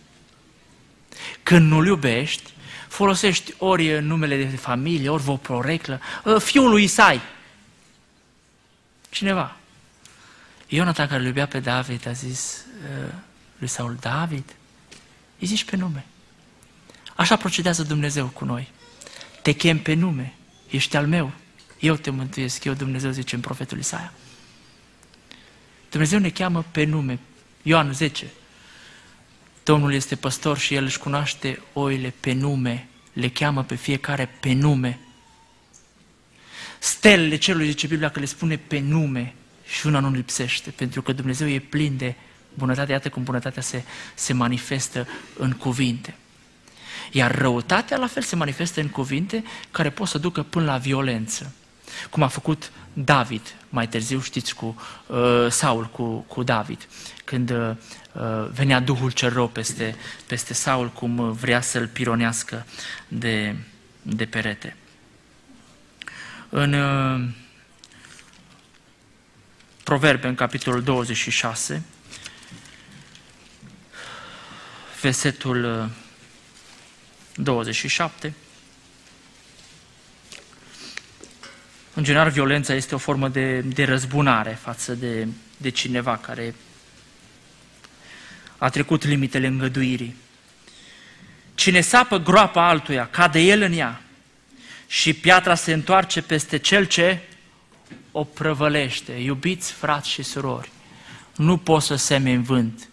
Când nu-l iubești, folosești ori numele de familie, ori o proreclă, ă, fiul lui Isai. Cineva. Ionatan care îl iubea pe David a zis, ă, lui Saul, David, îi zici pe nume. Așa procedează Dumnezeu cu noi. Te chem pe nume, ești al meu, eu te mântuiesc, eu Dumnezeu zice în profetul Isaia. Dumnezeu ne cheamă pe nume. Ioan 10. Domnul este păstor și El își cunoaște oile pe nume, le cheamă pe fiecare pe nume. Stelele cerului, zice Biblia, că le spune pe nume și una nu lipsește, pentru că Dumnezeu e plin de bunătate, iată cum bunătatea se, se manifestă în cuvinte. Iar răutatea la fel se manifestă în cuvinte care pot să ducă până la violență. cum a făcut David mai târziu, știți, cu uh, Saul, cu, cu David, când uh, venea Duhul cel rău peste, peste Saul, cum vrea să-l pironească de, de perete. În uh, Proverbe, în capitolul 26, versetul 27, uh, În general, violența este o formă de, de răzbunare față de, de cineva care a trecut limitele îngăduirii. Cine sapă groapa altuia, cade el în ea și piatra se întoarce peste cel ce o prăvălește. Iubiți frați și surori, nu poți să semeni în vânt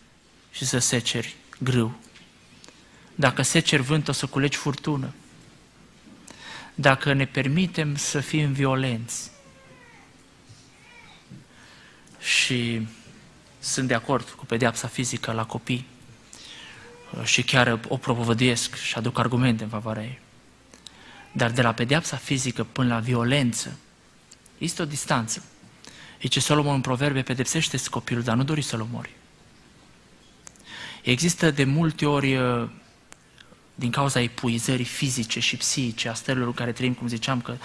și să seceri grâu. Dacă seceri vânt, o să culegi furtună dacă ne permitem să fim violenți. Și sunt de acord cu pedeapsa fizică la copii și chiar o propovăduiesc și aduc argumente în favoarea ei. Dar de la pedeapsa fizică până la violență, este o distanță. ce Solomon în proverbe, pedepsește copilul, dar nu dori să-l omori. Există de multe ori din cauza epuizării fizice și psihice a stărilor în care trăim, cum ziceam, că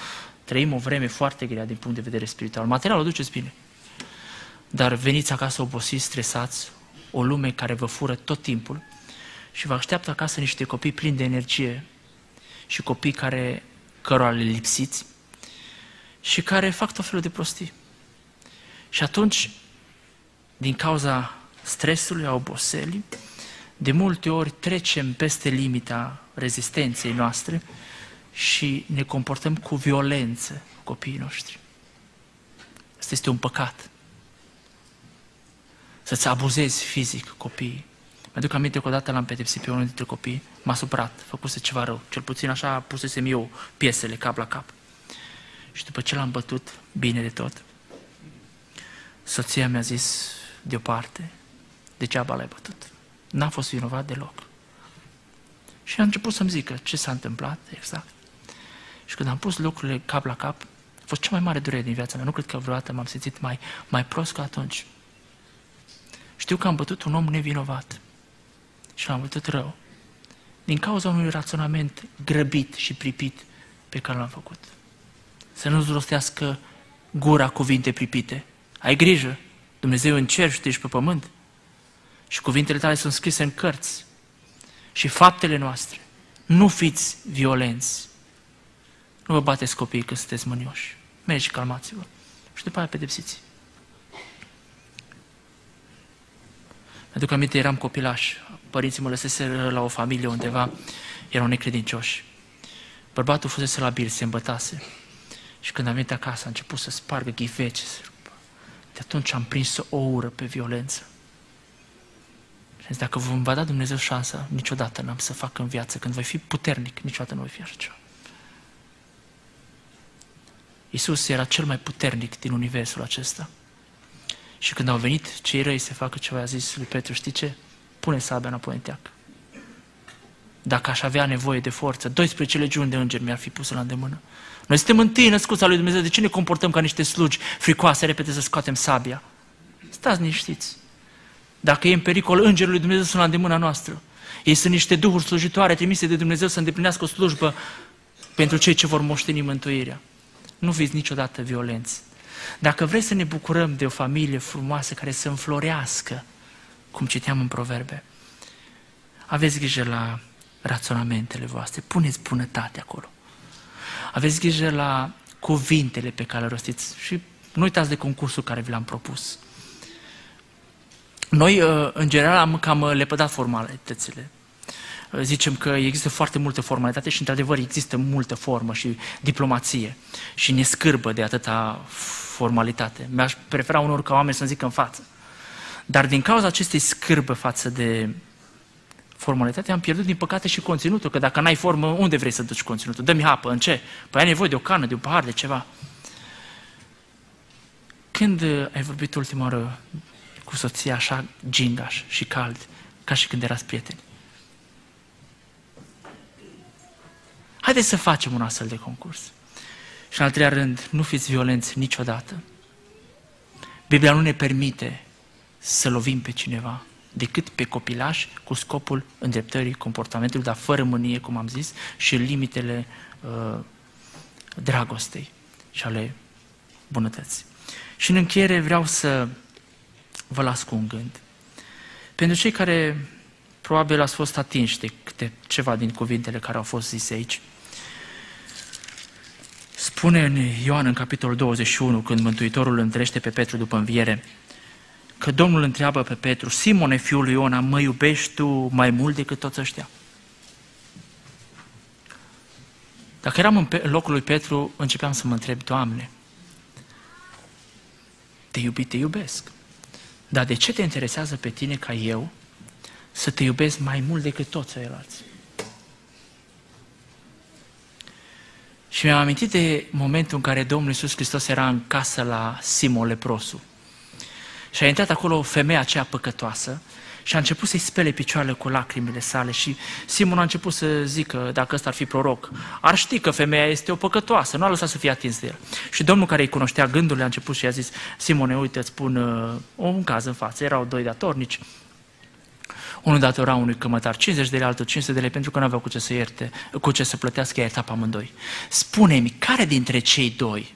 trăim o vreme foarte grea din punct de vedere spiritual. Materialul o duceți bine. Dar veniți acasă obosiți, stresați, o lume care vă fură tot timpul și vă așteaptă acasă niște copii plini de energie și copii care, cărora le lipsiți și care fac tot felul de prostii. Și atunci, din cauza stresului, a oboselii, de multe ori trecem peste limita rezistenței noastre și ne comportăm cu violență cu copiii noștri. Asta este un păcat. Să-ți abuzezi fizic copiii. Mi-aduc aminte că odată l-am pedepsit pe unul dintre copii, m-a supărat, făcuse ceva rău. Cel puțin așa pusesem eu piesele cap la cap. Și după ce l-am bătut bine de tot, soția mi-a zis deoparte, degeaba l-ai bătut. N-a fost vinovat deloc. Și a început să-mi zică ce s-a întâmplat exact. Și când am pus lucrurile cap la cap, a fost cea mai mare durere din viața mea. Nu cred că vreodată m-am simțit mai, mai prost ca atunci. Știu că am bătut un om nevinovat și l-am bătut rău. Din cauza unui raționament grăbit și pripit pe care l-am făcut. Să nu-ți rostească gura cuvinte pripite. Ai grijă, Dumnezeu în cer și tu ești pe pământ. Și cuvintele tale sunt scrise în cărți. Și faptele noastre. Nu fiți violenți. Nu vă bateți copiii când sunteți mânioși. Mergi și calmați-vă. Și după aia pedepsiți. Mi-aduc aminte, eram copilaș. Părinții mă lăseseră la o familie undeva, erau necredincioși. Bărbatul fusese la bil, se îmbătase. Și când am venit acasă, a început să spargă ghivece. De atunci am prins o ură pe violență. Și dacă vă va da Dumnezeu șansa, niciodată n-am să fac în viață. Când voi fi puternic, niciodată nu voi fi așa ceva. Iisus era cel mai puternic din universul acesta. Și când au venit cei răi să facă ceva, a zis lui Petru, știi ce? Pune sabia înapoi în teac. Dacă aș avea nevoie de forță, 12 legiuni de îngeri mi-ar fi pus la îndemână. Noi suntem întâi născuți al lui Dumnezeu, de ce ne comportăm ca niște slugi fricoase, repede să scoatem sabia? Stați niștiți. Dacă e în pericol, îngerul lui Dumnezeu sunt la îndemâna noastră. Ei sunt niște duhuri slujitoare trimise de Dumnezeu să îndeplinească o slujbă pentru cei ce vor moșteni mântuirea. Nu fiți niciodată violenți. Dacă vrei să ne bucurăm de o familie frumoasă care să înflorească, cum citeam în proverbe, aveți grijă la raționamentele voastre, puneți bunătate acolo. Aveți grijă la cuvintele pe care le rostiți și nu uitați de concursul care vi l-am propus. Noi, uh, în general, am cam uh, lepădat formalitățile. Uh, zicem că există foarte multă formalitate și, într-adevăr, există multă formă și diplomație. Și ne scârbă de atâta formalitate. Mi-aș prefera unor ca oameni să-mi zică în față. Dar din cauza acestei scârbă față de formalitate, am pierdut, din păcate, și conținutul. Că dacă n-ai formă, unde vrei să duci conținutul? Dă-mi apă, în ce? Păi ai nevoie de o cană, de un pahar, de ceva. Când ai vorbit ultima oară cu soția așa gingaș și cald, ca și când erați prieteni. Haideți să facem un astfel de concurs. Și în al treilea rând, nu fiți violenți niciodată. Biblia nu ne permite să lovim pe cineva decât pe copilaș cu scopul îndreptării comportamentului, dar fără mânie, cum am zis, și limitele uh, dragostei și ale bunătății. Și în încheiere vreau să vă las cu un gând. Pentru cei care probabil ați fost atinși de câte ceva din cuvintele care au fost zise aici, spune în Ioan în capitolul 21, când Mântuitorul îl întrește pe Petru după înviere, că Domnul întreabă pe Petru, Simone, fiul lui Iona, mă iubești tu mai mult decât toți ăștia? Dacă eram în locul lui Petru, începeam să mă întreb, Doamne, te iubi, te iubesc. Dar de ce te interesează pe tine ca eu să te iubesc mai mult decât toți ceilalți? Și mi-am amintit de momentul în care Domnul Iisus Hristos era în casă la Simon Leprosu. Și a intrat acolo femeia aceea păcătoasă și a început să-i spele picioarele cu lacrimile sale și Simon a început să zică, dacă ăsta ar fi proroc, ar ști că femeia este o păcătoasă, nu a lăsat să fie atins de el. Și Domnul care îi cunoștea gândurile a început și i-a zis, Simone, uite, îți spun uh, un caz în față, erau doi datornici, unul datora unui cămătar 50 de lei, altul 500 de lei, pentru că nu aveau cu ce să ierte, cu ce să plătească, i-a pe amândoi. Spune-mi, care dintre cei doi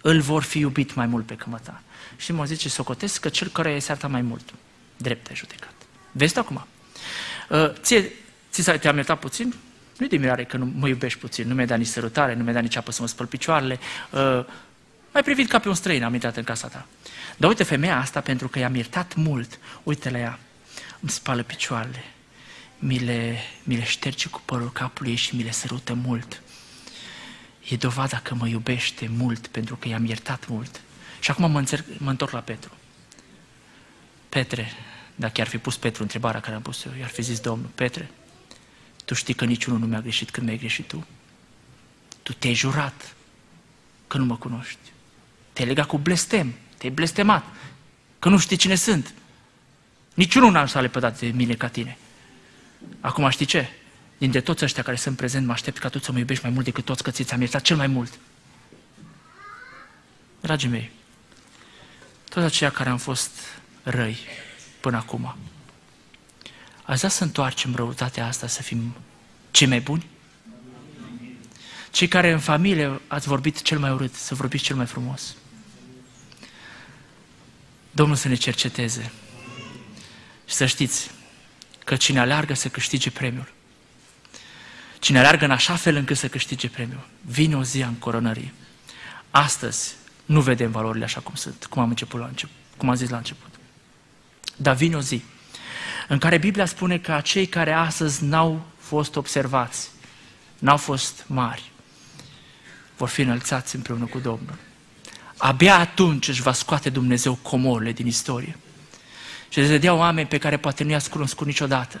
îl vor fi iubit mai mult pe cămătar? Și mă zice, socotesc că cel care i-a mai mult drept ai judecat. Vezi acum? Uh, ție, ți s-a, te-am iertat puțin? Nu-i de mirare că nu mă iubești puțin, nu mi-ai dat nici sărutare, nu mi-ai dat nici apă să mă spăl picioarele, uh, mai privit ca pe un străin, am intrat în casa ta. Dar uite femeia asta, pentru că i-am iertat mult, uite la ea, îmi spală picioarele, mi le, mi le șterge cu părul capului ei și mi le sărută mult. E dovada că mă iubește mult, pentru că i-am iertat mult. Și acum mă, înțerc, mă întorc la Petru. Petre, dacă ar fi pus Petru întrebarea care am pus eu, i-ar fi zis Domnul, Petre, tu știi că niciunul nu mi-a greșit când mi-ai greșit tu. Tu te-ai jurat că nu mă cunoști. Te-ai legat cu blestem, te-ai blestemat, că nu știi cine sunt. Niciunul n-am să lepădat de mine ca tine. Acum știi ce? Dintre toți ăștia care sunt prezent, mă aștept ca tu să mă iubești mai mult decât toți că ți-am iertat cel mai mult. Dragii mei, toți aceia care am fost răi până acum. Ați vrea să întoarcem răutatea asta să fim cei mai buni? Cei care în familie ați vorbit cel mai urât, să vorbiți cel mai frumos. Domnul să ne cerceteze și să știți că cine aleargă să câștige premiul, cine aleargă în așa fel încât să câștige premiul, vine o zi în coronării. Astăzi nu vedem valorile așa cum sunt, cum am început la început, cum am zis la început. Dar vine o zi în care Biblia spune că acei care astăzi n-au fost observați, n-au fost mari, vor fi înălțați împreună cu Domnul. Abia atunci își va scoate Dumnezeu comorile din istorie. Și îți vedea oameni pe care poate nu i-ați cunoscut niciodată,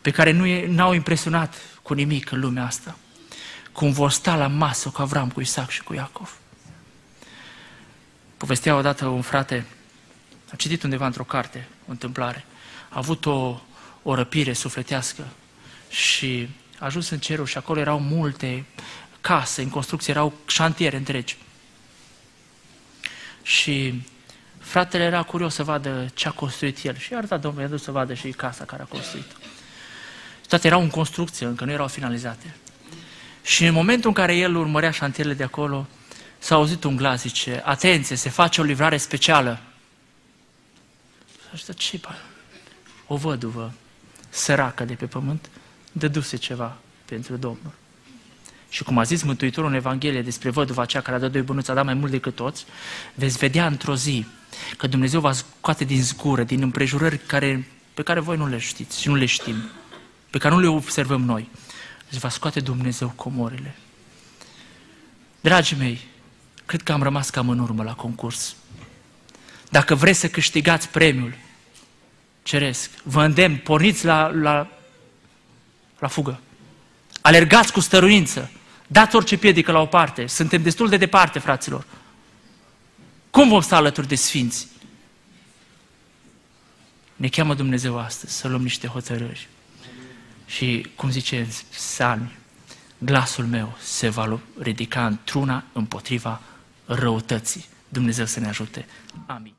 pe care nu n-au impresionat cu nimic în lumea asta, cum vor sta la masă cu Avram, cu Isaac și cu Iacov. Povestea odată un frate a citit undeva într-o carte, o întâmplare. A avut o, o răpire sufletească și a ajuns în cerul și acolo erau multe case în construcție, erau șantiere întregi. Și fratele era curios să vadă ce a construit el și i-a arătat Domnul, i-a dus să vadă și casa care a construit. Toate erau în construcție, încă nu erau finalizate. Și în momentul în care el urmărea șantierele de acolo, s-a auzit un glas, zice, atenție, se face o livrare specială. Asta ce O văduvă săracă de pe pământ dăduse ceva pentru Domnul. Și cum a zis Mântuitorul în Evanghelie despre văduva aceea care a dat doi bănuți, a dat mai mult decât toți, veți vedea într-o zi că Dumnezeu va scoate din zgură, din împrejurări care, pe care voi nu le știți și nu le știm, pe care nu le observăm noi. Îți va scoate Dumnezeu comorile. Dragii mei, cred că am rămas cam în urmă la concurs. Dacă vreți să câștigați premiul ceresc, vă îndemn, porniți la, la, la fugă. Alergați cu stăruință. Dați orice piedică la o parte. Suntem destul de departe, fraților. Cum vom sta alături de sfinți? Ne cheamă Dumnezeu astăzi să luăm niște hotărâri. Și, cum zice Sami, glasul meu se va ridica într-una împotriva răutății. Dumnezeu să ne ajute. Amin.